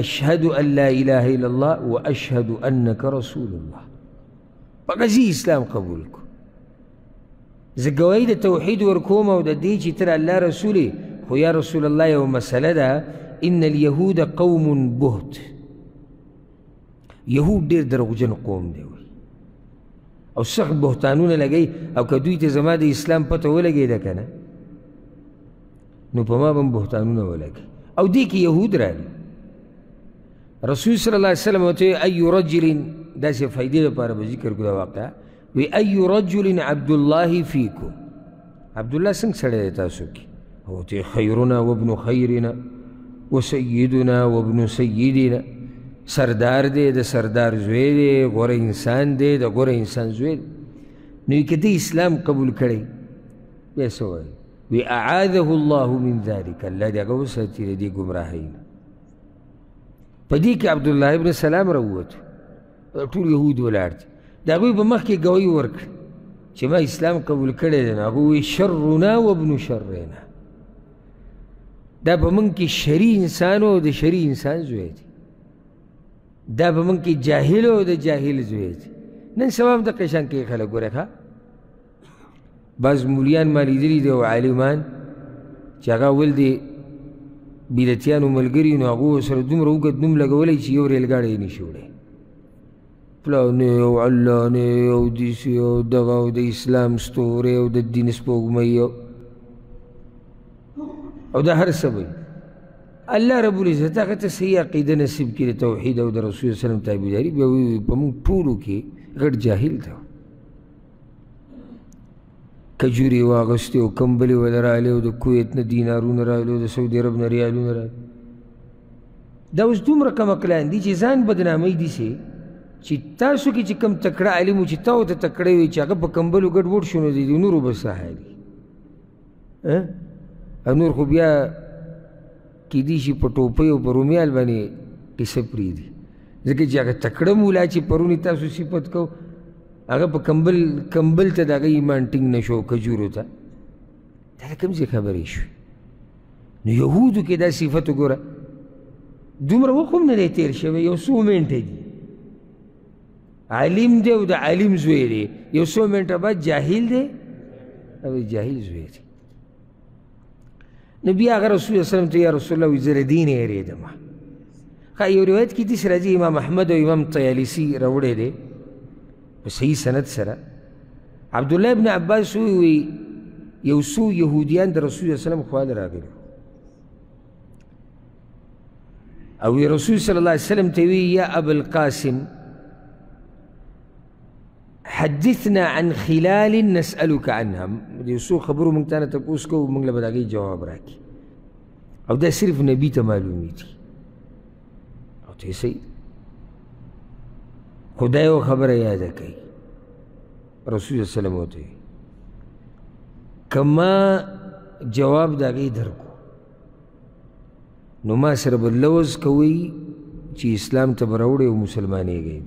اشهد ان لا اله الا الله واشهد انک رسول الله په غزي اسلام قبول کو زه ګواهي د توحید ورکوم او د دې چې تر الله رسول خو یا رسول الله یو مسله ده ان اليهود قوم بهت یهود ډېر دروغجن قوم دی او سخت بهتانونه لګوي او که دوی ته زما د اسلام پته ولګېده که نه نو په ما به بهتانونه ولګي او دې کې یهود راغلي رسول صلی الله علیه وسلم ته ای رجل داسې فائدې لپاره به ذکر کړو واقعا وی ای رجل عبد الله فیکم عبد الله څنګه سره تاسو کې او ته خیرنا وابن خیرنا وسیدنا وابن سیدنا سردار دی د سردار زوی دی غوره انسان دی د غوره انسان زوی دی نو کې د اسلام قبول کړي به سوال وی اعاذه الله من ذلك الله دې هغه وساتي د دې ګمراهۍ نه په دې کې عبدالله ابن سلام راووت ټول یهود ولاړ دي د هغوی په مخ کې ګوی ورکړ چې ما اسلام قبول کړی دی نو هغه وی شرنا و ابن شرنا دا په موږ کې شري انسان او د شري انسان زوی دی دا په موږ کې جاهل او د جاهل زوی دی نن سبا هم دقه شان کې خلک ګورې ښه بعض مولیان ما لیدلي دي او عالمان چې هغه ول دي بیلتیانو ملګري نو هغو سره دومره اوږد نوم لګولی چې یو ریلګاډی یې نشي وړی پلانې او علانې او داسې او دغه او د اسلام ستوری او د دین سپوږمۍ او دا هر څه به الله رب العزت هغه ته صحیح عقیده نصیب کړي د توحید او د رسول صلی الله علیه وسلم تابعداري بیا وایي په موږ ټولو کې غټ جاهل دی کجوري واغستې او کمبلې ول راغلې او د کویت نه دینارونه راغلې او د سعودي عرب نه ریالونه راغلې دا اوس دومره کم عقلان دي چې ځان بدنامۍ دي سي چې تاسو کې چې کم تکړه عالم چې تا ته تکړه وي چې هغه په کمبلو ګډ وډ شو نو د نورو بس سهاري او نور خو بیا کیدی شي په ټوپۍ او په رومیال باندې کیسه پرېږدي ځکه چې هغه تکړه مولا چې پرونی تاسو صفت کو هغه په کمبل کمبل ته د هغه ایمان ټینګ نه شو کجورو ته دا له کوم ځای خبرې شوې نو یهودو کې دا صفت وګوره دومره وخت هم نه دی تېر شوی یو څو منټه دي عالم دی او د عالم زوی دی یو څو منټه بعد جاهل دی او جاهل زوی دی نو بیا هغه رسول صلی الله ته یا رسول الله زه له دینه یېرېدم ښه یو روایت کې داسې راځي امام احمد او امام طیالسي راوړی دی په صحیح سند سره عبدالله ابن عباس وی یو څو یهودیان د رسول صلی الله علیه وسلم خواله راغلي او وی رسول صلی الله علیه وسلم ته وی یا ابو القاسم حدثنا عن خلال نسألك عنها د یو څو خبرو مونږ ته نه تپوس کوو مونږ له به د هغې جواب راکړي او دا صرف نبي ته معلومې دي او ته صحیح خو دا یو خبره یاده کوي رسول الله سلم ورته وي که ما جواب د هغې درکړو نو ما سره به لوز کوي چې اسلام ته به راوړی او مسلمانېږي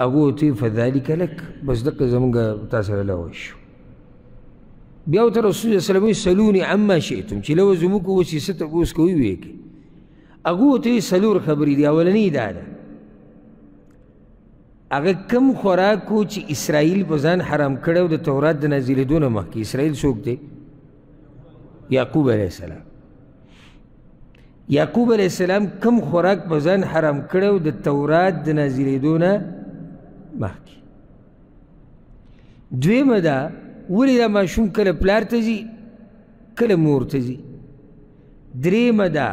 هغه ورته فذلک لک بس دقه زمونږ تا سره لوز شو بیا ورته رسول الله صلی الله علیه وسلم سلوني عما شئتم چې لوز مو کو اوس یې څه تپوس کوي ویې کوي هغه ورته څلور خبرې دي اولنۍ دا ده هغه کم خوراک و چې اسرائیل په ځان حرام کړی او د تورات د نازلېدو نه مخکې اسرائیل څوک دی یعقوب علیه السلام یعقوب علیه السلام کم خوراک په ځان حرام کړی او د تورات د نازلېدو نه مخکې دویمه ده ولې دا ماشوم کله پلار ته ځي کله مور ته ځي درېیمه ده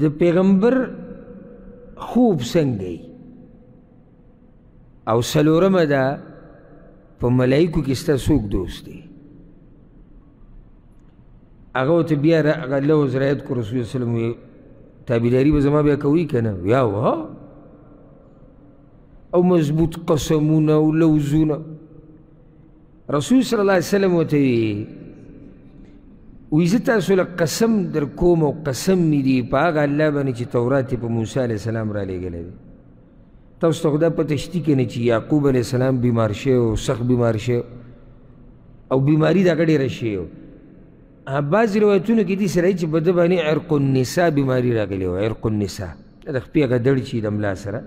د پیغمبر خوب څنګه او څلورمه دا په ملایکو کې ستا څوک دوست دی هغه ورته بیا هغه لوز رایت کو رسول الله وسلم وی تابعداري به زما بیا کوي که نه یا وه او مضبوط قسمونه او لوزونه رسول صلی الله علیه وسلم ورته وی وی زه تاسو له قسم در کوم او قسم مې دي په هغه الله باندې چې تورات یې په موسی علیه السلام رالیږلی دی تاسو ته خدا پته شتي کنه چې یعقوب علی السلام بیمار شوی او سخت بیمار شوی او بیماری دا ډیره شوی بعضې روایتونو کې دي سره چې په ده باندې عرق النساء بیماری راغلی و عرق النساء د خپې هغه دړ چې د ملا سره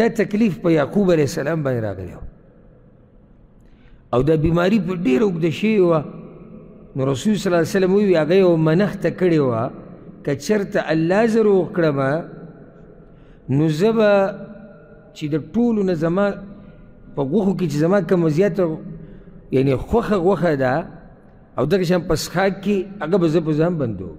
دا تکلیف په یعقوب علیه السلام باندې راغلی و او دا بیماری په ډیر اوږده شوې وه نو رسول صلی الله علیه وسلم وی هغه یو منښته کړې وه که چېرته الله زه روغ کړم نو زه به چې د ټولو نه زما په غوښو کې چې زما کومه زیاته یعنې خوښه غوښه ده او دغه شان په څښاک کې هغه به زه په ځان بندوم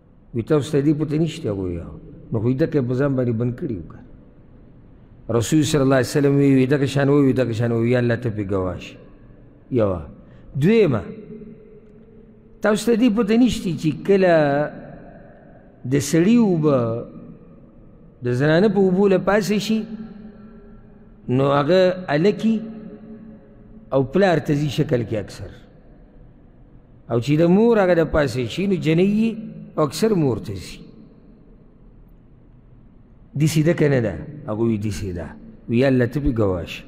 وی تاسو ته دې پته نشته ویا نو خو دغه په ځان باندې بند کړی وکړه رسول صلی الله علیه وسلم وی دغه شان وی دغه شان وی الله ته په گواش یوا دویمه تاسو ته دې پته نشته چې کله د سړی وبه د زنانه په وبو له پاسې شي نو هغه الکی او پلار تزي شکل کې اکثر او چې د مور هغه د پاسې شي نو جنۍ یې اکثر مور ته ځي داسې ده که نه ده هغه وایي داسې ده وایي الله ته پې ګواه شه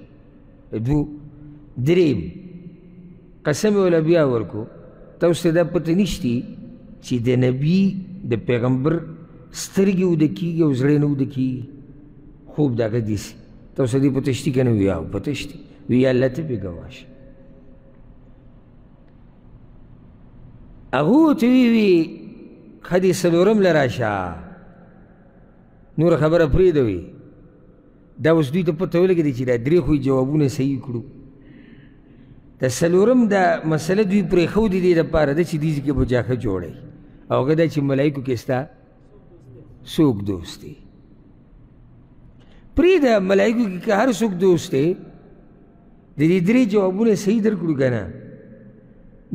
دو دریم قسم ولا بیا ورکو تاسو دا پته نشتی چې د نبی د پیغمبر سترګې وده کیږي او زړه نه وده کیږي خوب دغه دیسي تاسو دې پته شتی که نه وي پته شتی وی الله ته پې ګواشه هغه ته وی وی خدي سلورم لراشه نور خبره پرې دوي دا اوس دوی ته پته ولګېدې چې دا درې خو جوابونه صحیح کړو د سلورم دا مسله دوی پرې خو دي دې لپاره ده چې دې کې به جاخه جوړي او هغه دا چې ملایکو کې ستا څوک دوست دی پرې د ملایکو کې که هر څوک دوست دی د دې درې جوابونه صحیح درکړو که نه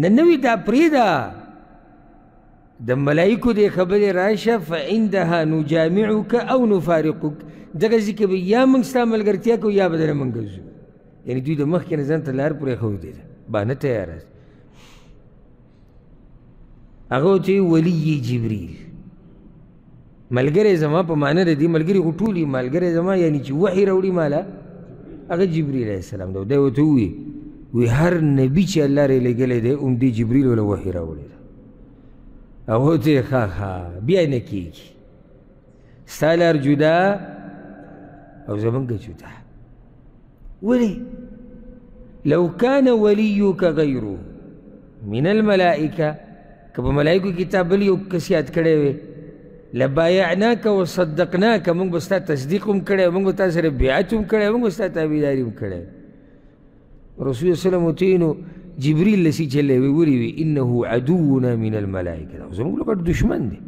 نه نوي دا پرېږده د ملایکو دې خبرې راشه فعندها نجامعک او نفارقک دغه ځي کې به یا موږ ستا ملګرتیا کوو یا به دنه موږ ځو یعنې دوی د مخکې نه ځان ته لار پرېښودې ده بانه تیاره هغه چې ولی جبريل ملګری زما په معنی دی ملګری خو ټول یې ملګری زما یعنی چې وحی راوړي ماله هغه جبريل علیه السلام دی دی ورته ووي وی هر نبی چې الله رې لېږلی دی همدې جبريل وله وحی راوړی دی هغه ته یې ښه ښه بیا نه کېږي ستا لار جدا او زمونږ جدا ولې لو کان ولیوک غیرو من الملائکه که په ملایکو کې تا بل یو کس یاد کړی وی لبایعناک و صدقناک مونږ به ستا تصدیق هم کړی مونږ به تا سره بیعت هم کړی مونږ به ستا تابعداري هم کړی رسول الله سلام وتینو جبريل لسی چلے وی وری وی انه عدونا من الملائکه زموږ لپاره دشمن دی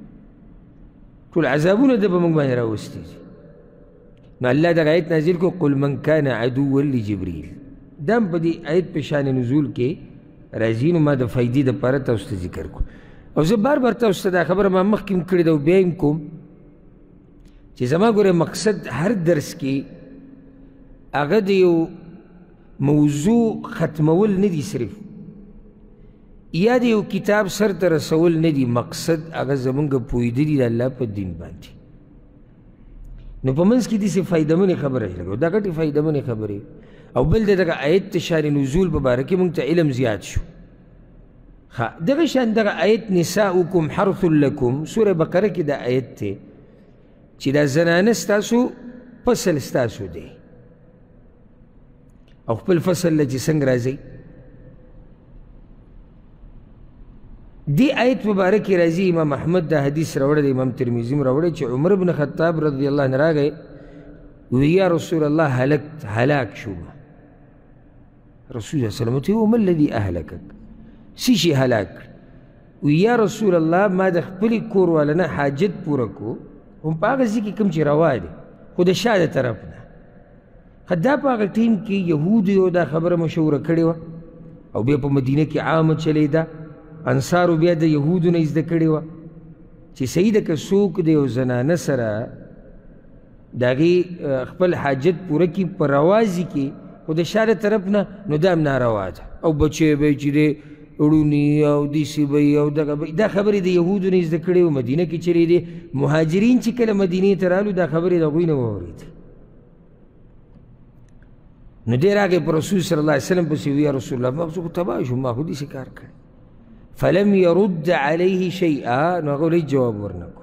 ټول عذابونه د په موږ باندې راوستي دي نو الله دا آیت نازل کو قل من کان عدو لجبريل دا په دې آیت په شان نزول کې راځي نو ما د فائدې د پاره تاسو ته ذکر کو او زه بار بار تاسو ته دا خبره ما مخکې هم کړې ده او بیا هم کوم چې زما ګوره مقصد هر درس کې هغه د یو موضوع ختمول نه دي صرف یا د یو کتاب سر ته رسول نه دي مقصد هغه زمونږ پوهېدلي د الله په دین باندې نو په منځ کې داسې فایدهمنې خبره لګو دا غټې فایدهمنې خبرې او بل د دغه آیت د شان نزول په باره کې مونږ ته علم زیات شو ښه دغه شان دغه آیت نساؤکم حرث لکم سوره بقره کې دا آیت دی چې دا زنانه ستاسو فصل ستاسو دی او خپل فصل له چې څنګه راځي دی آیت مبارک راځي امام احمد دا حدیث راوړی دی امام ترمذي راوړی چې عمر بن خطاب رضی الله عنه راغی وی یا رسول الله هلکت هلاک شوم رسول الله صلی الله علیه وسلم ما الذي اهلکک سی شي هلاک و یا رسول الله ما د خپل کور ولنه حاجت پوره کو هم په هغه ځکه کوم چې روا دي خو د شاده طرف نه خدا په هغه ټیم کې يهود یو دا خبره مشوره کړې و او بیا په مدینه کې عام چلی دا انصار بیا د يهودو نه زده کړې و چې سید که څوک د یو زنانه سره داغي خپل حاجت پوره کی پر روازي کې خو د شاره طرف نه نو دام ناروا ده او بچي به چې دی ړونی او دی سی به او دغه دا خبرې د يهودو نه زده کړې او مدینه کې چلی دي مهاجرین چې کله مدینه ته رالو دا خبرې د غوی نه وورید نو دی راغی پر رسول صلی الله علیه وسلم پسې وی رسول الله ما خو تبا شو ما خو دې څه کار کړی فلم يرد عليه شيئا نو هغه جواب ورنکو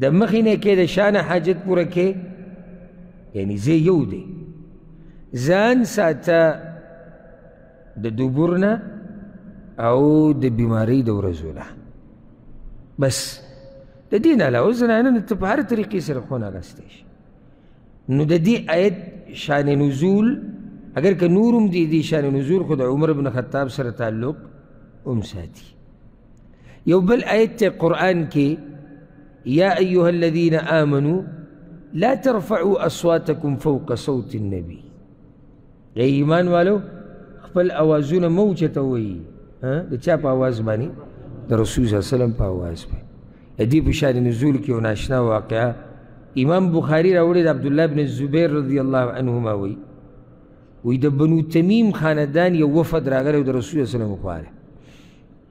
د مخې نه کې د شانه حاجت پوره کې یعنی زه یو دی ځان ساته د دوبور نه او د بیماری د ورځو نه بس د دې نه علاوه زنانه ته په هر طریقې سره خونه اخیستی شي نو د دې آیت شان نزول اگر که نورم دې دې شان نزول خو د عمر بن خطاب سره تعلق هم ساتي یو بل آیت ته قرآن کې یا ایها الذین آمنو لا ترفعوا اصواتکم فوق صوت النبی ای ایمان والو خپل اوازونه مو چته وي د چا په اواز باندې د رسول صلی الله علیه وسلم په اواز باندې دې په شان نزول کې او ناشنا واقعا امام بخاری راوړی د عبد الله بن زبیر رضی الله عنهما وی وی د بنو تمیم خاندان یو وفد راغلی د رسول صلی الله علیه وسلم خواله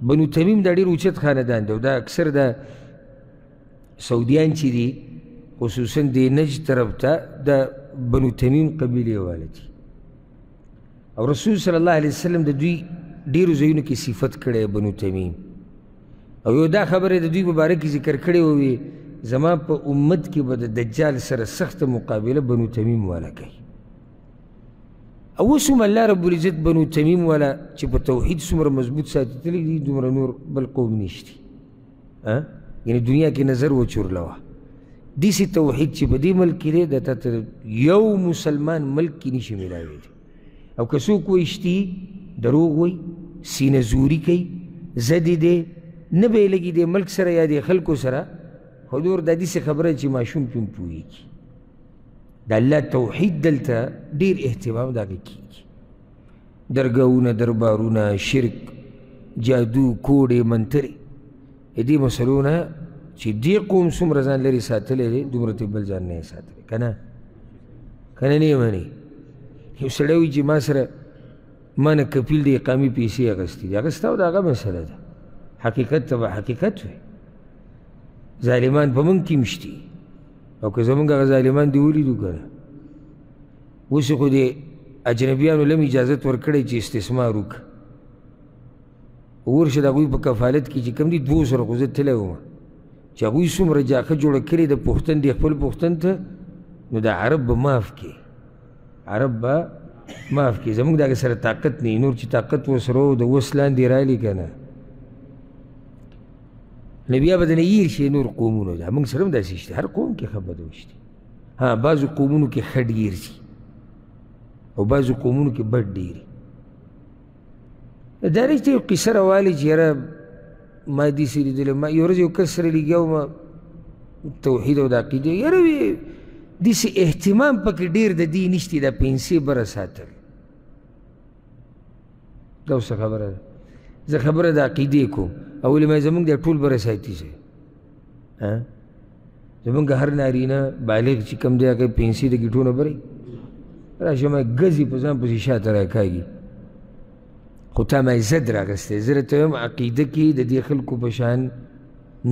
بنو تمیم دا ډېر اوچت خاندان دی او دا اکثر دا سعودیان چې دي خصوصا د نجد طرف ته د بنو تمیم قبیلې واله دي او رسول صلی الله علیه وسلم د دوی ډېرو ځایونو کې صفت کړی بنو تمیم او یو دا خبره د دوی په باره کې ذکر کړې ووي زما په امت کې به د دجال سره سخته مقابله بنو تمیم والا کوي او اوس هم الله رب العزت بنو تمیم والا چې په توحید څومره مضبوط ساتلی دي دومره نور بل قوم نشتی یعنی دنیا کې نظر وچورله وه داسې توحید چې په دې ملک کې دی د تا تر یو مسلمان ملک کې نشي میلاوېدی او که څوک وایي شتي دروغ وایي سینه زوري کوي زدی دی نه به یې لګي د ملک سره یا د خلکو سره خو نور دا داسې خبره چې ماشوم پرې هم پوهېږي د الله توحید دلته ډیر اهتمام دغه کیږي درګاونه دربارونه شرک جادو کوډې منترې دې مسلو نه چې دې قوم څومره ځان لرې ساتلی دی دومره ترې بل ځان نه یې ساتلی که نه که نه نه یې منې یو سړی وایي چې ما سره ما نه کفیل د اقامي پیسې اخیستې دي هغه ستا او د هغه مسله ده حقیقت ته به حقیقت وي ظالمان په موږ کې هم شته او که زمونږ هغه ظالمان دې ولیدو که نه اوس خو دې اجنبیانو لم اجازت ورکړی چې استثمار وکړه ورشه د هغوی په کفالت کې چې کوم دي دوو سره خو زه تللی وم چې هغوی څومره جاخه جوړه کړې د پښتن دې خپل پښتن ته نو د عرب به معاف کې عرب به معاف کې زمونږ دغه سره طاقت نه نور چې طاقت وسره د وس لاندې رالی که نه نو بیا به د نیر شي نور قومونو دا موږ سره هم داسې شته هر قوم کې ښه بد وشته ها بعضو قومونو کې ښه ډیر شي او بعضو قومونو کې بد ډیر دا رښتیا یو قصه راوالي چې یاره ما دې څه لیدلی ما یو ورځ یو کس سره لګیا وم توحید او د عقیدې یاره وي داسې اهتمام پکې ډیر د دې نشته دا پنسې بره ساتل دا اوس خبره ده زه خبره د عقیدې کوم او ولې مې زمونږ د ټول بره ساتي شي زمونږ هر نارینه بالغ چې کوم دی هغه پنسي د ګیټونه بري راشه مې ګزي په ځان پسې شاته راکاږي خو تا مې عزت راغستی زه درته وایم عقیده کې د دې خلکو په شان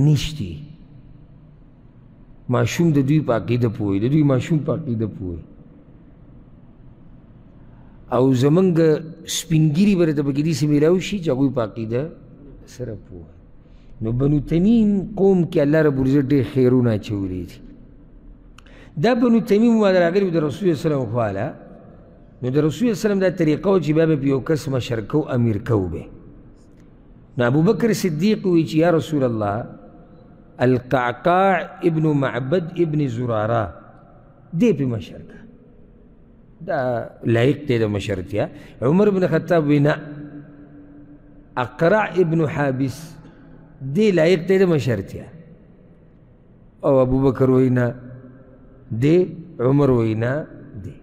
نشتی ماشوم د دوی په عقیده پوهې د دوی ماشوم په عقیده پوهې او زمونږ سپینګیری به ته پکې داسې میلاو شي چې هغوی په عقیده سره پوهه نو بنو تمیم قوم کې الله رب العزت ډېر خیرونه اچولي دي دا بنو تمیم باندې راغلي د رسول الله سلام خواله نو د رسول الله سلام دا طریقه و چې بیا به په یو کس مشر کو امیر کو به نو ابو بکر صدیق وی چې یا رسول الله القعقاع ابن معبد ابن زراره دې په مشر کا دا لایق دی د مشرتیا عمر ابن خطاب وینا اقرع ابن حابس دې لایق دی د مشرتیا او ابو بکر وینا دی عمر وینا دی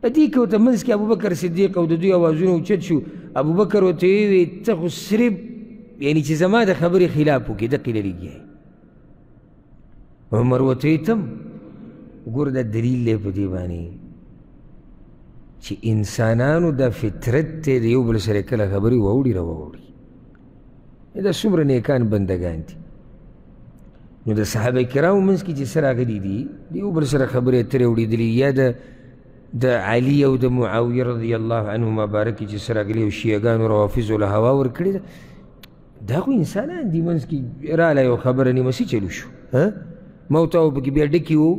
په دې کې ورته منځ کې ابوبکر صدیق او د دوی اوازونه اوچت شو ابوبکر ورته ویې ته خو صرف یعنی چې زما د خبرې خلاف وکړي دقې لرې ګیای عمر ورته ویې تم ګور دا دلیل دی په دې باندې چې انسانانو دا فطرت دی د یو بل سره کله خبرې واوړي راواوړي دا څومره نیکان بندګان دي نو د صحابه کرامو منځ کې چې څه راغلي دي د یو بل سره خبرې اترې اورېدلي یا د د علي او د معاویه رضی الله عنهما باره کې چې څه راغلي او شیعګانو روافظو له هوا ورکړې ده دا خو انسانان دي منځ کې راله یو خبره نیمه څه چلو شو ها ما ورته وویل پکې بیا ډکي وو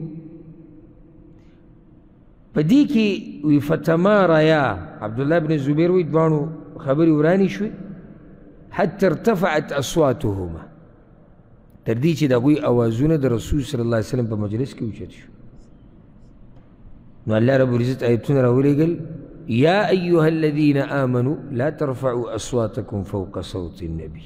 په دې کې وی فتما رایا عبد الله بن زبیر وی دوانو خبرې ورانی شوې حتی ارتفعت اصواتهما تر دې چې د هغوی اوازونه د رسول صلی الله علیه وسلم په مجلس کې اوچت شو نو الله رب العزت آیتونه راولېږل یا ایها الذین آمنو لا ترفعوا اصواتکم فوق صوت النبی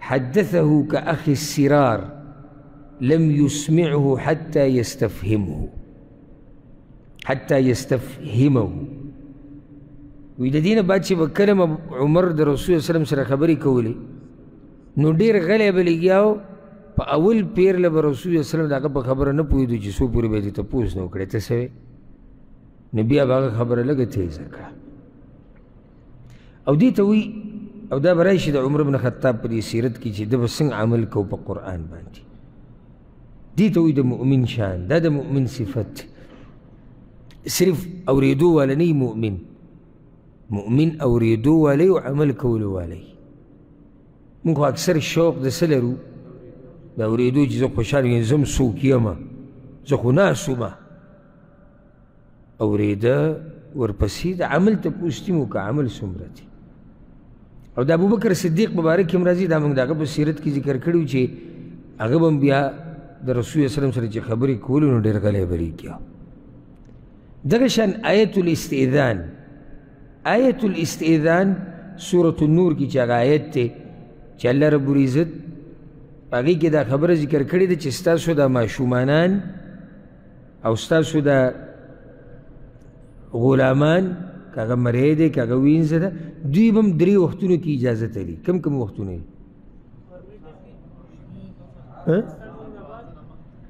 حدثه كأخي السرار لم يسمعه حتى يستفهمه حتى يستفهمه وی د دینه بعد چې بکلم عمر د رسول صلی الله سره خبرې کولې نو ډیر غلې بلګیاو په اول پیر له رسول صلی الله سره دغه په خبره نه پوهیدو چې سو پوری به دې ته پوس نو کړې ته سوي نبي هغه خبره لګه تیزه کړه او دې ته وایي او دا به راشي د عمر بن خطاب په دې سیرت کې چې ده به څنګه عمل کو په قرآن باندې دې ته وایي د مؤمن شان دا د مؤمن صفت صرف اورېدو والا نه مؤمن مؤمن اورېدو والی او عمل کولو والی موږ خو اکثر شوق د څه لرو د اورېدو چې زه خوشحال یم زه هم څوک یم زه خو ناست وم اوریده ورپسې د عمل ته پوښتنه وکړه عمل څومره دی او د ابوبکر صدیق مبارک هم راځي دا موږ د هغه په سیرت کې ذکر کړي چې هغه به بیا د رسول اسلام سره چې خبرې کولې نو ډېر غلی بری کیا دغه شان آیت الاستئذان آیت الاستئذان سورة النور کې چې هغه آیت دی چې الله رب العزت هغې کې دا خبره ذکر کړې ده چې ستاسو دا ماشومانان او ستاسو دا غلامان که هغه مری دی که هغه وینځه ده دوی به هم درې وختونو کې اجازه لري کم کم وختونه دي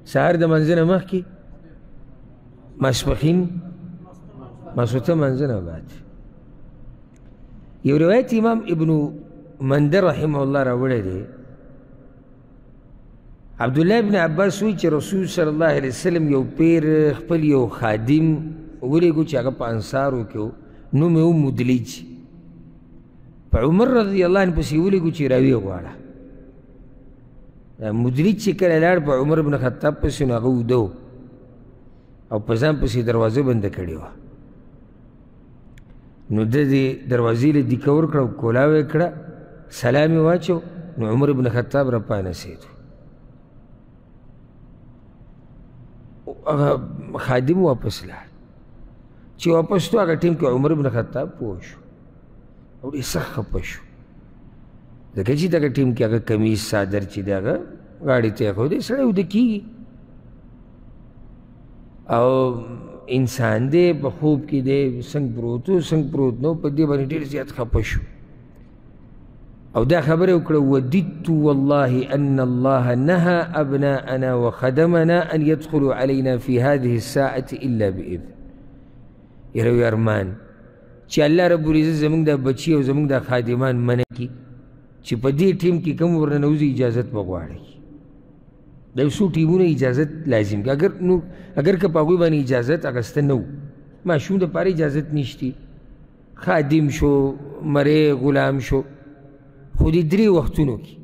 سهار د منځه نه مخکې ماسپښین ماسوته منځه نه بعد یو روایت امام ابن مندر رحمه الله راوړی دی عبد الله ابن عباس وی چې رسول صلی الله علیه وسلم یو پیر خپل یو خادم ولېږو چې هغه په انصارو کې و نوم یې و مدلج په عمر رضی الله عنه پسې ولېږو چې راویې غواړه مدلج چې کله لاړ په عمر بن خطاب پسې نو هغه وده او په ځان پسې دروازه بنده کړې وه نو د دې دروازې له دیکه ورکړه او کولا وې کړه سلام یې واچو نو عمر ابن خطاب را پانسېدو هغه خادم واپس لاړ چې واپس تو هغه ټیم کې عمر ابن خطاب پوه شو او ډېر سخت خفه شو ځکه چې دغه ټیم کې هغه کمیس صادر چې د هغه غاړې ته یې ښودی سړی وده کېږي او انسان دی په خوب کې دی څنګه پروت و څنګه پروت نو په دې باندې ډېر زیات خفه شو او دا خبره وکړه وددت والله ان الله نهى ابناءنا وخدمنا ان يدخلوا علينا في هذه الساعه الا باذن یره ارمان چې الله رب العزت زمونږ د بچي او زمونږ د خادمان منع کړي چې په دې ټیم کې کوم ورننوځي اجازت وغواړي د یو څو ټیمونو اجازت لازم دی اگر نو اگر که په هغوی باندې اجازت اخیسته نه وو ماشوم دپاره اجازت نشتی خادم شو مری غلام شو خو دې درې وختونو کې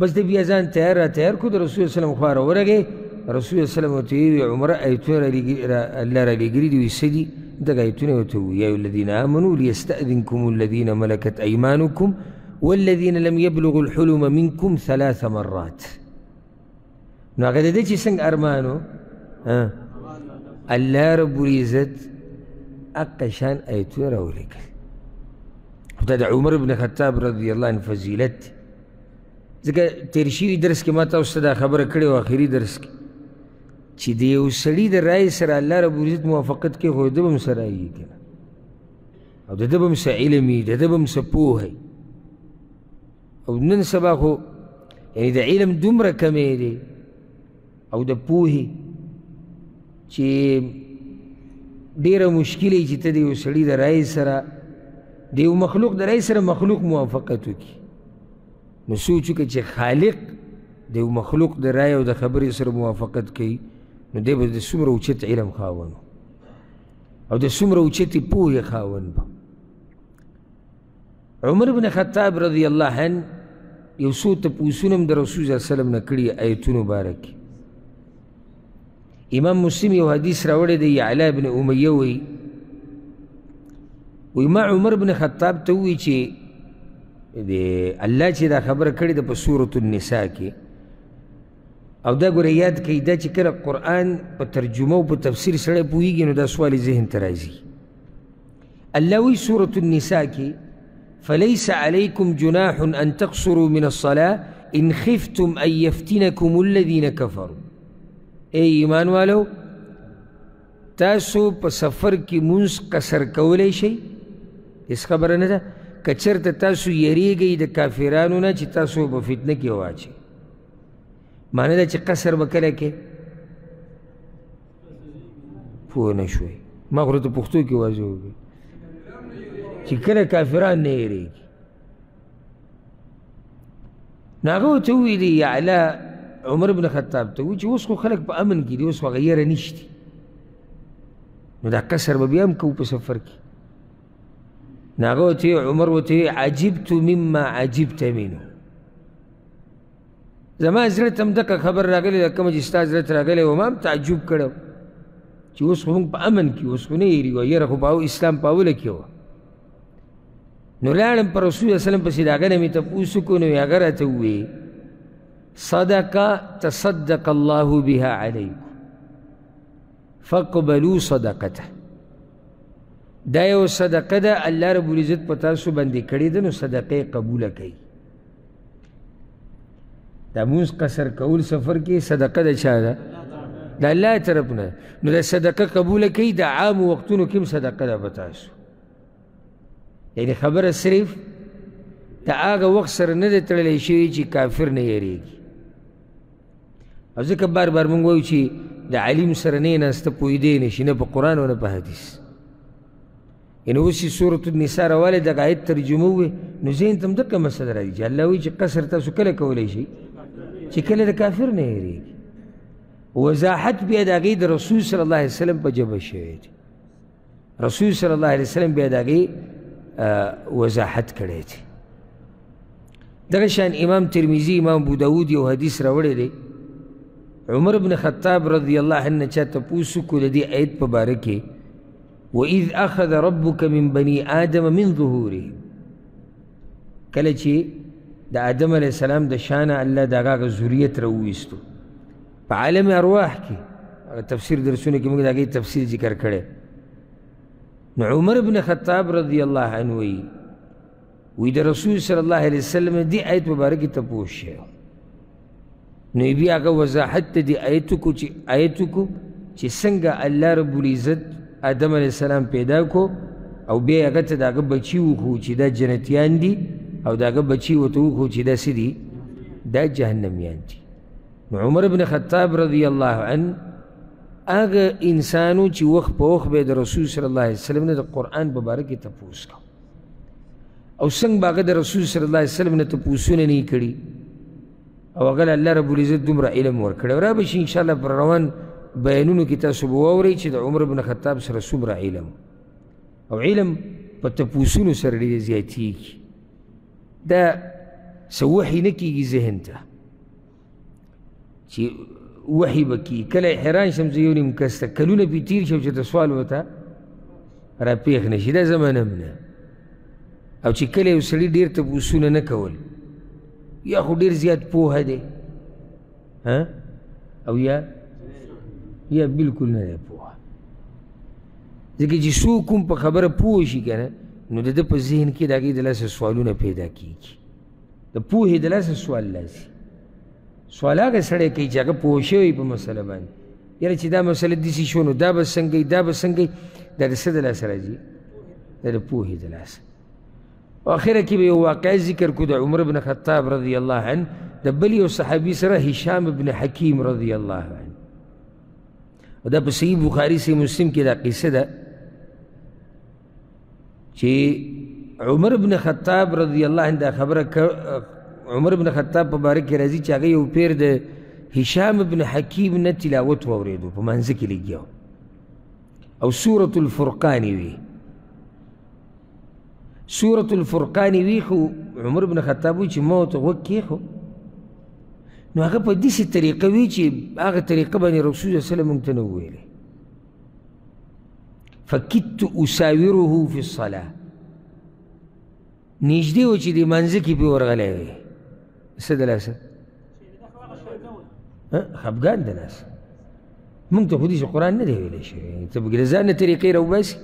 بس د بیا ځان تیار را تیار کړو د رسول سلم خوا را ورغی رسول سلم ورته ویې ویل عمره ایتونه الله را لېږلي دي وایي څه دي دغه ایتونه ورته وویل یا الذین آمنو لیستأذنکم الذین ملکت ایمانکم والذین لم یبلغ الحلم منکم ثلاث مرات نو هغه د دې چې څنګه ارمانو الله رب العزت اقا شان ايتو راوليك دا عمر بن الخطاب رضي الله عنه فضيلت ځکه تیر شوي درس کې ما تاسو ته دا خبره کړې وه اخري درس کې چې د یو سړي د رایې سره الله رب العزت موافقت کې ښودل هم سره یي که او د ده به هم څه علم وي د ده به هم څه پوه او نن سبا خو یعنې د علم دومره کمی دی او د پوهې چې ډېره مشکل چې ته د یو سړي د رایې سره د یو مخلوق د رایې سره مخلوق موافقت وکړي نو سوچ وکړه چې خالق د یو مخلوق د رایې او د خبرې سره موافقت کوي نو دی به د څومره اوچت علم خاوند او د څومره اوچتې پوهې خاوند به عمر بن خطاب رضی الله عنه یو څو تپوسونه هم د رسول صلی وسلم نه کړي ایتونو باره کې امام مسلم یو حدیث راوړی دی علا بن امیه وایي وایي ما عمر بن خطاب ته ووایي چې د الله چې دا خبره کړې ده په سورة النساء کې او دا ګوره یاد کړئ دا چې کله قرآن په ترجمه او په تفسیر سړی پوهېږي نو دا سوال ذهن ته راځي الله وی سورة النساء کې فليس عليكم جناح أن تقصروا من الصلاة إن خفتم أن يفتنكم الذين كفروا اے ایمان والو تاسو په سفر کې مونږ قصر کولی شئ هیڅ خبره نه ده که چېرته تاسو یریږئ د کافرانو نه چې تاسو په فتنه کې واچئ معنی دا چې قصر به کله کې پوه نه شوي ما خو ته پښتو کې واضح وکړي چې کله کافران نه یېرېږي نو هغه ورته وویلي یعلا عمر بن خطاب ته وویل چې اوس خو خلک په امن کې دي اوس خو هغه یېره نشته نو دا قصر به بیا هم کوو په سفر کې نو هغه ورته عمر ورته عجبت مما عجبت منه زما زړه ته هم دغه خبر راغلی ده کومه چې ستا زړه ته راغلی و ما هم تعجب کړی چې اوس خو موږ په امن کې اوس خو نه یېرېږو یاره خو په اسلام په اوله کې وه نو لاړم په رسول وسلم پسې د هغه نه مې تپوس وکړو نو هغه راته وویې صدق تصدق الله بها علیکم فقبلوا صدقته دا یو صدقه ده الله رب العزت په تاسو باندې کړې ده نو صدقه قبوله کوي دا موز قصر کول سفر کې صدقه د چا ده د الله طرف نه نو دا صدقه قبوله کوي د عامو وختونو کې هم صدقه ده په تاسو یعنې خبره صرف د هغه وخت سره نه دی تړلی شوی چې کافر نه یېرېږي او ځکه بار بار مونږ وایو چې د علیم سره نه ناسته پوهېدی نه شي نه په قرآن او نه په حدیث یعنی اوس چې سورة النساء راوالی دغه آیت ترجمه ووې نو ذهن ته هم دغه مسله راځي چې الله وایي چې قصر تاسو کله کولی شئ چې کله د کافر نه هېرېږي وضاحت بیا د هغې د رسول صلی الله علیه وسلم په ژبه شوی دی رسول صلی الله علیه وسلم بیا د هغې وضاحت کړی دی دغه شان امام ترمیزي امام بوداود یو حدیث راوړی دی عمر بن خطاب رضی الله عنه چا تپوس وکړو د دې ایت په باره کې وَإِذْ أَخَذَ رَبُّكَ مِنْ بَنِي آدَمَ مِنْ ظُهُورِهِمْ کله چې د آدم علیه السلام د شانه الله د هغه ذریت راوویستو په عالم ارواح کې هغه تفسیر درسونه کې موږ د هغې تفسیر ذکر کړی نو عمر بن خطاب رضی الله عنه وایي وی د رسول صلی الله علیه وسلم دی آیت مبارک ته پوه شوی نو بیا هغه وضاحت ته دې آیت کو چې آیت کو چې څنګه الله رب العزت آدم علیه السلام پیدا کو او بیا هغه ته د هغه بچي وښو چې دا جنتیان دي او د هغه بچي ورته وښو چې دا څه دي دا جهنمیان دي نو عمر بن خطاب رضی الله عنه هغه انسانو چې وخت په وخت به د رسول صلی الله علیه وسلم نه د قرآن په باره کې تپوس کوو او څنګه باغه د رسول صلی الله علیه وسلم نه ته پوسونه نه کړي او هغه الله رب العزت دومره علم ورکړي را به شي ان شاء الله پر روان بیانونو کې تاسو به واورئ چې د عمر بن خطاب سره څومره علم او علم په تپوسونو سره ډېر زیاتېږي دا څه وحي نه کېږي ذهن ته چې وحي بکی کله حیران شم چې یو نیم کس ته کلونه پې تیر شم چې ته سوال وته را پیښ نه شي دا زمانه نه او چې کله یو سړي ډېر تپوسونه نه کول یا خو ډېر زیات پوهه دی ها او یا یا بالکل نه دی پوهه ځکه چې څوک هم په خبره پوه شي که نه نو د ده په ذهن کې د هغې د لاسه سوالونه پیدا کېږي د پوهې د لاسه سوال لاسي سوال هغه سړی کوي چې هغه پوه شوی په مسله باندې یاره چې دا مسله داسې شو نو دا به څنګه دا به څنګه دا د څه د لاسه راځي دا د پوهې د لاسه او اخره کې به یو واقع ذکر کو د عمر بن خطاب رضی الله عنه د بل یو صحابي سره هشام بن حکیم رضی الله عنه او دا په صحیح بخاري صحیح مسلم کې دا قصه ده چې عمر ابن خطاب رضی الله عنه دا خبره عمر ابن خطاب په باره کې راځي چې هغه یو پیر د هشام ابن حکیم نه تلاوت واورېدو په منځ کې لګیا او سورة الفرقان وی سورة الفرقان وی خو عمر ابن خطاب چې ما ورته غوږ کېښو نو هغه په داسې طریقه وی چې هغه طریقه باندې رسول صلی الله علیه وسلم موږ ته نه وویلې فکت اساوره فی الصلاه نږدې و چې د منځ کې په ورغلی وي څه د لاسه خپګان د لاسه مونږ ته خو دې قرآن نه دی ویلی شوی ته به له ځانه طریقې راوباسي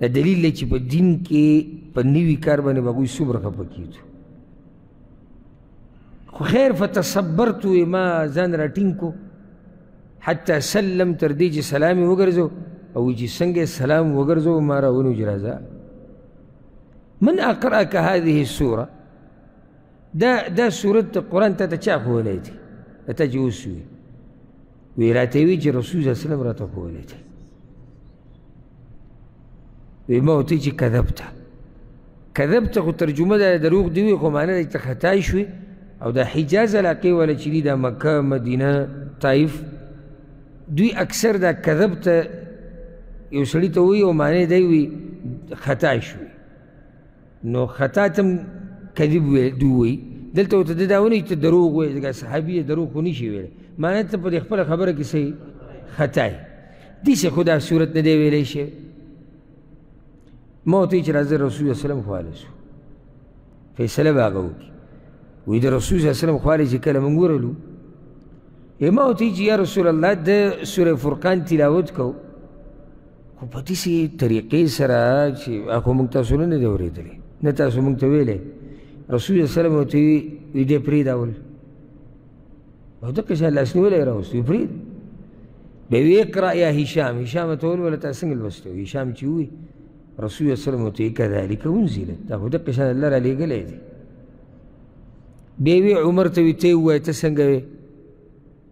د دلیل دی چې په دین کې په نوي کار باندې به هغوی څومره خفه کېږو خو خیر فتصبرت ما ځان راټینګ کو حتی سلم تر دې چې سلام یې وګرځو او چې څنګه سلام وګرځو ما راونو چې راځه من اقرأك هذه السوره دا دا سوره قرآن ته چا ښوولی دی ته چې اوس وي وی راته وی چې رسول الله صلی الله راته کولی دی وی ما ورته چې کذبته کذبته خو ترجمه ده دروغ دی وی خو معنی ده چې خطا شوې او د حجاز علاقې ولا چې دي د مکه مدینه طایف دوی اکثر دا کذب ته یو سړي ته وایي او معنی دی وي خطا شوي نو خطا تم کذب وی دو وی دلته ته دا ونی ته دروغ وی دا صحابي دروغ خو نشي ویل معنی ته په خپل خبره کې صحیح خطا دي څه خدا صورت نه دی ویلې شي موت چې راځي رسول الله صلی الله علیه وسلم خالص فیصله باغه وکي وی د رسول الله صلی الله علیه وسلم خالص کله مونږ ورلو امام ته چې یا رسول الله د سوره فرقان تلاوت کو خو په داسې طریقې سره چې خو موږ تاسو نه نه دی اورېدلی نه تاسو موږ ته ویلی رسول الله سلم ورته وي وي دی پرېږدول او دقه شان لاسنیوی له یې راوستو پرېږد بیا وی اقرا یا هشام هشام ته ولوله تا څنګه لوستی هشام چې ووي رسول الله سلم ورته وي کذلک انزلت دا خو دقه شان الله رالیږلی دی بیا وی عمر ته وي ته یې ووایه ته څنګه وې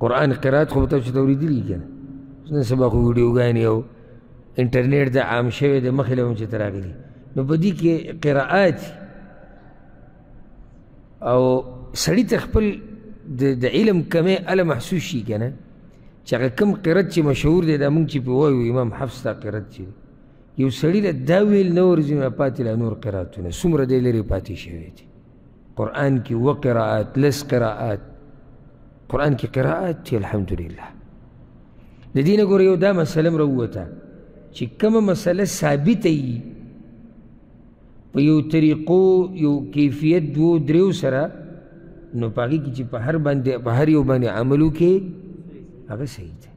قرآن قرات خو به تاسو ته اورېدلي که نه نن سبا خو ویډیوګانې او انټرنیټ د عام شوی د مخې له هم چې ته راغلي نو په دې کې قراءات او سړی ته خپل د علم کمی اله محسوس شي که نه چې هغه کوم قرت چې مشهور دی دا مونږ چې پې وایو امام حفظ ته قرت چې یو سړي له دا ویل نه ورځي نه پاتې لا نور قراتونه څومره دی لرې پاتې شوی دی قرآن کې و قراءات لس قراءات قرآن کې قراءات چې الحمدلله د دې نه ګوره یو دا مسله هم راووته چې کومه مسله ثابته وي په یو طریقو یو کیفیت دوو دریو سره نو په هغې کې چې په هر باندې په هر یو باندې عمل وکړي هغه صحیح دی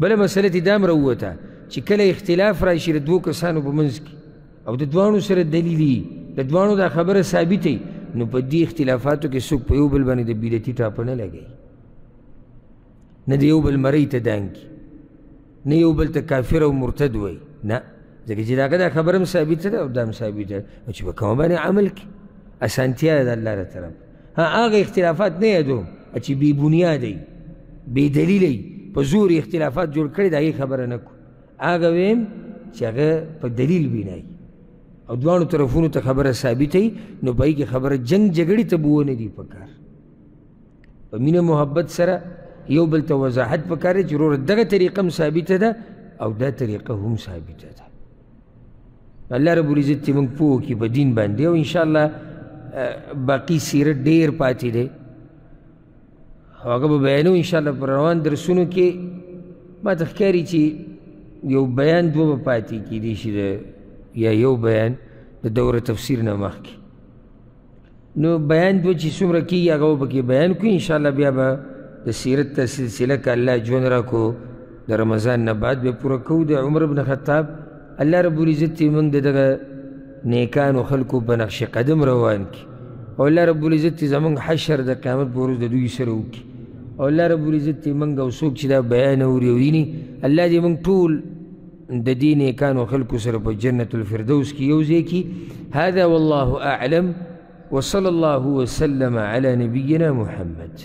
بله مسله ترې دا هم راووته چې کله اختلاف راشي د دوو کسانو په منځ کې او د دواړو سره دلیل وي د دواړو دا خبره ثابته وي نو په دې اختلافاتو کې څوک په یو بل باندې د بدعتي ټاپه نه لګوي نه د یو بل مرۍ ته دانګي نه یو بل ته کافر او مرتد وایي نه ځکه چې د هغه دا خبره هم ثابته ده او دا هم ثابته ده چې په کومه باندې عمل کې اسانتیا ده د الله له طرفه هغه اختلافات نه یادوم چې بې بنیاده وي بې دلیله وي په زور اختلافات جوړ کړي د هغې خبره نه کړو هغه ویم چې هغه په دلیل بنایي او دواړو طرفونو ته خبره ثابته وي نو په هغې کې خبره جنګ جګړې ته به ونه دي پکار په مینه محبت سره یو بل ته وضاحت پکار دی چې وروره دغه طریقه هم ثابته ده او دا طریقه هم ثابته ده الله رب العزت دې موږ پوه کړي په دین باندې او انشاءالله باقي سیرت ډېر پاتې دی او هغه به بیانو انشاءالله په روان درسونو کې ما ته ښکاري چې یو بیان دوه به پاتې کېدی شي یا یو بیان د دوره تفسیر نه مخکې نو بیان دوه چې څومره کېږي هغه به پکې بیان کړو انشاءالله بیا به د سیرت ته سلسله که الله ژوند راکړو د رمضان نه بعد به پوره کوو د عمر بن خطاب الله رب العزت چې موږ د دغه نیکانو خلکو په نقش قدم روان کړي او الله رب العزت چې زموږ حشر د قیامت په ورځ د دوی سره وکړي او الله رب العزت چې موږ او څوک چې دا بیان اوري ویني الله دې موږ ټول د دې نیکانو خلکو سره په جنت الفردوس کې یو ځای کی هذا والله اعلم وصلى الله وسلم على نبينا محمد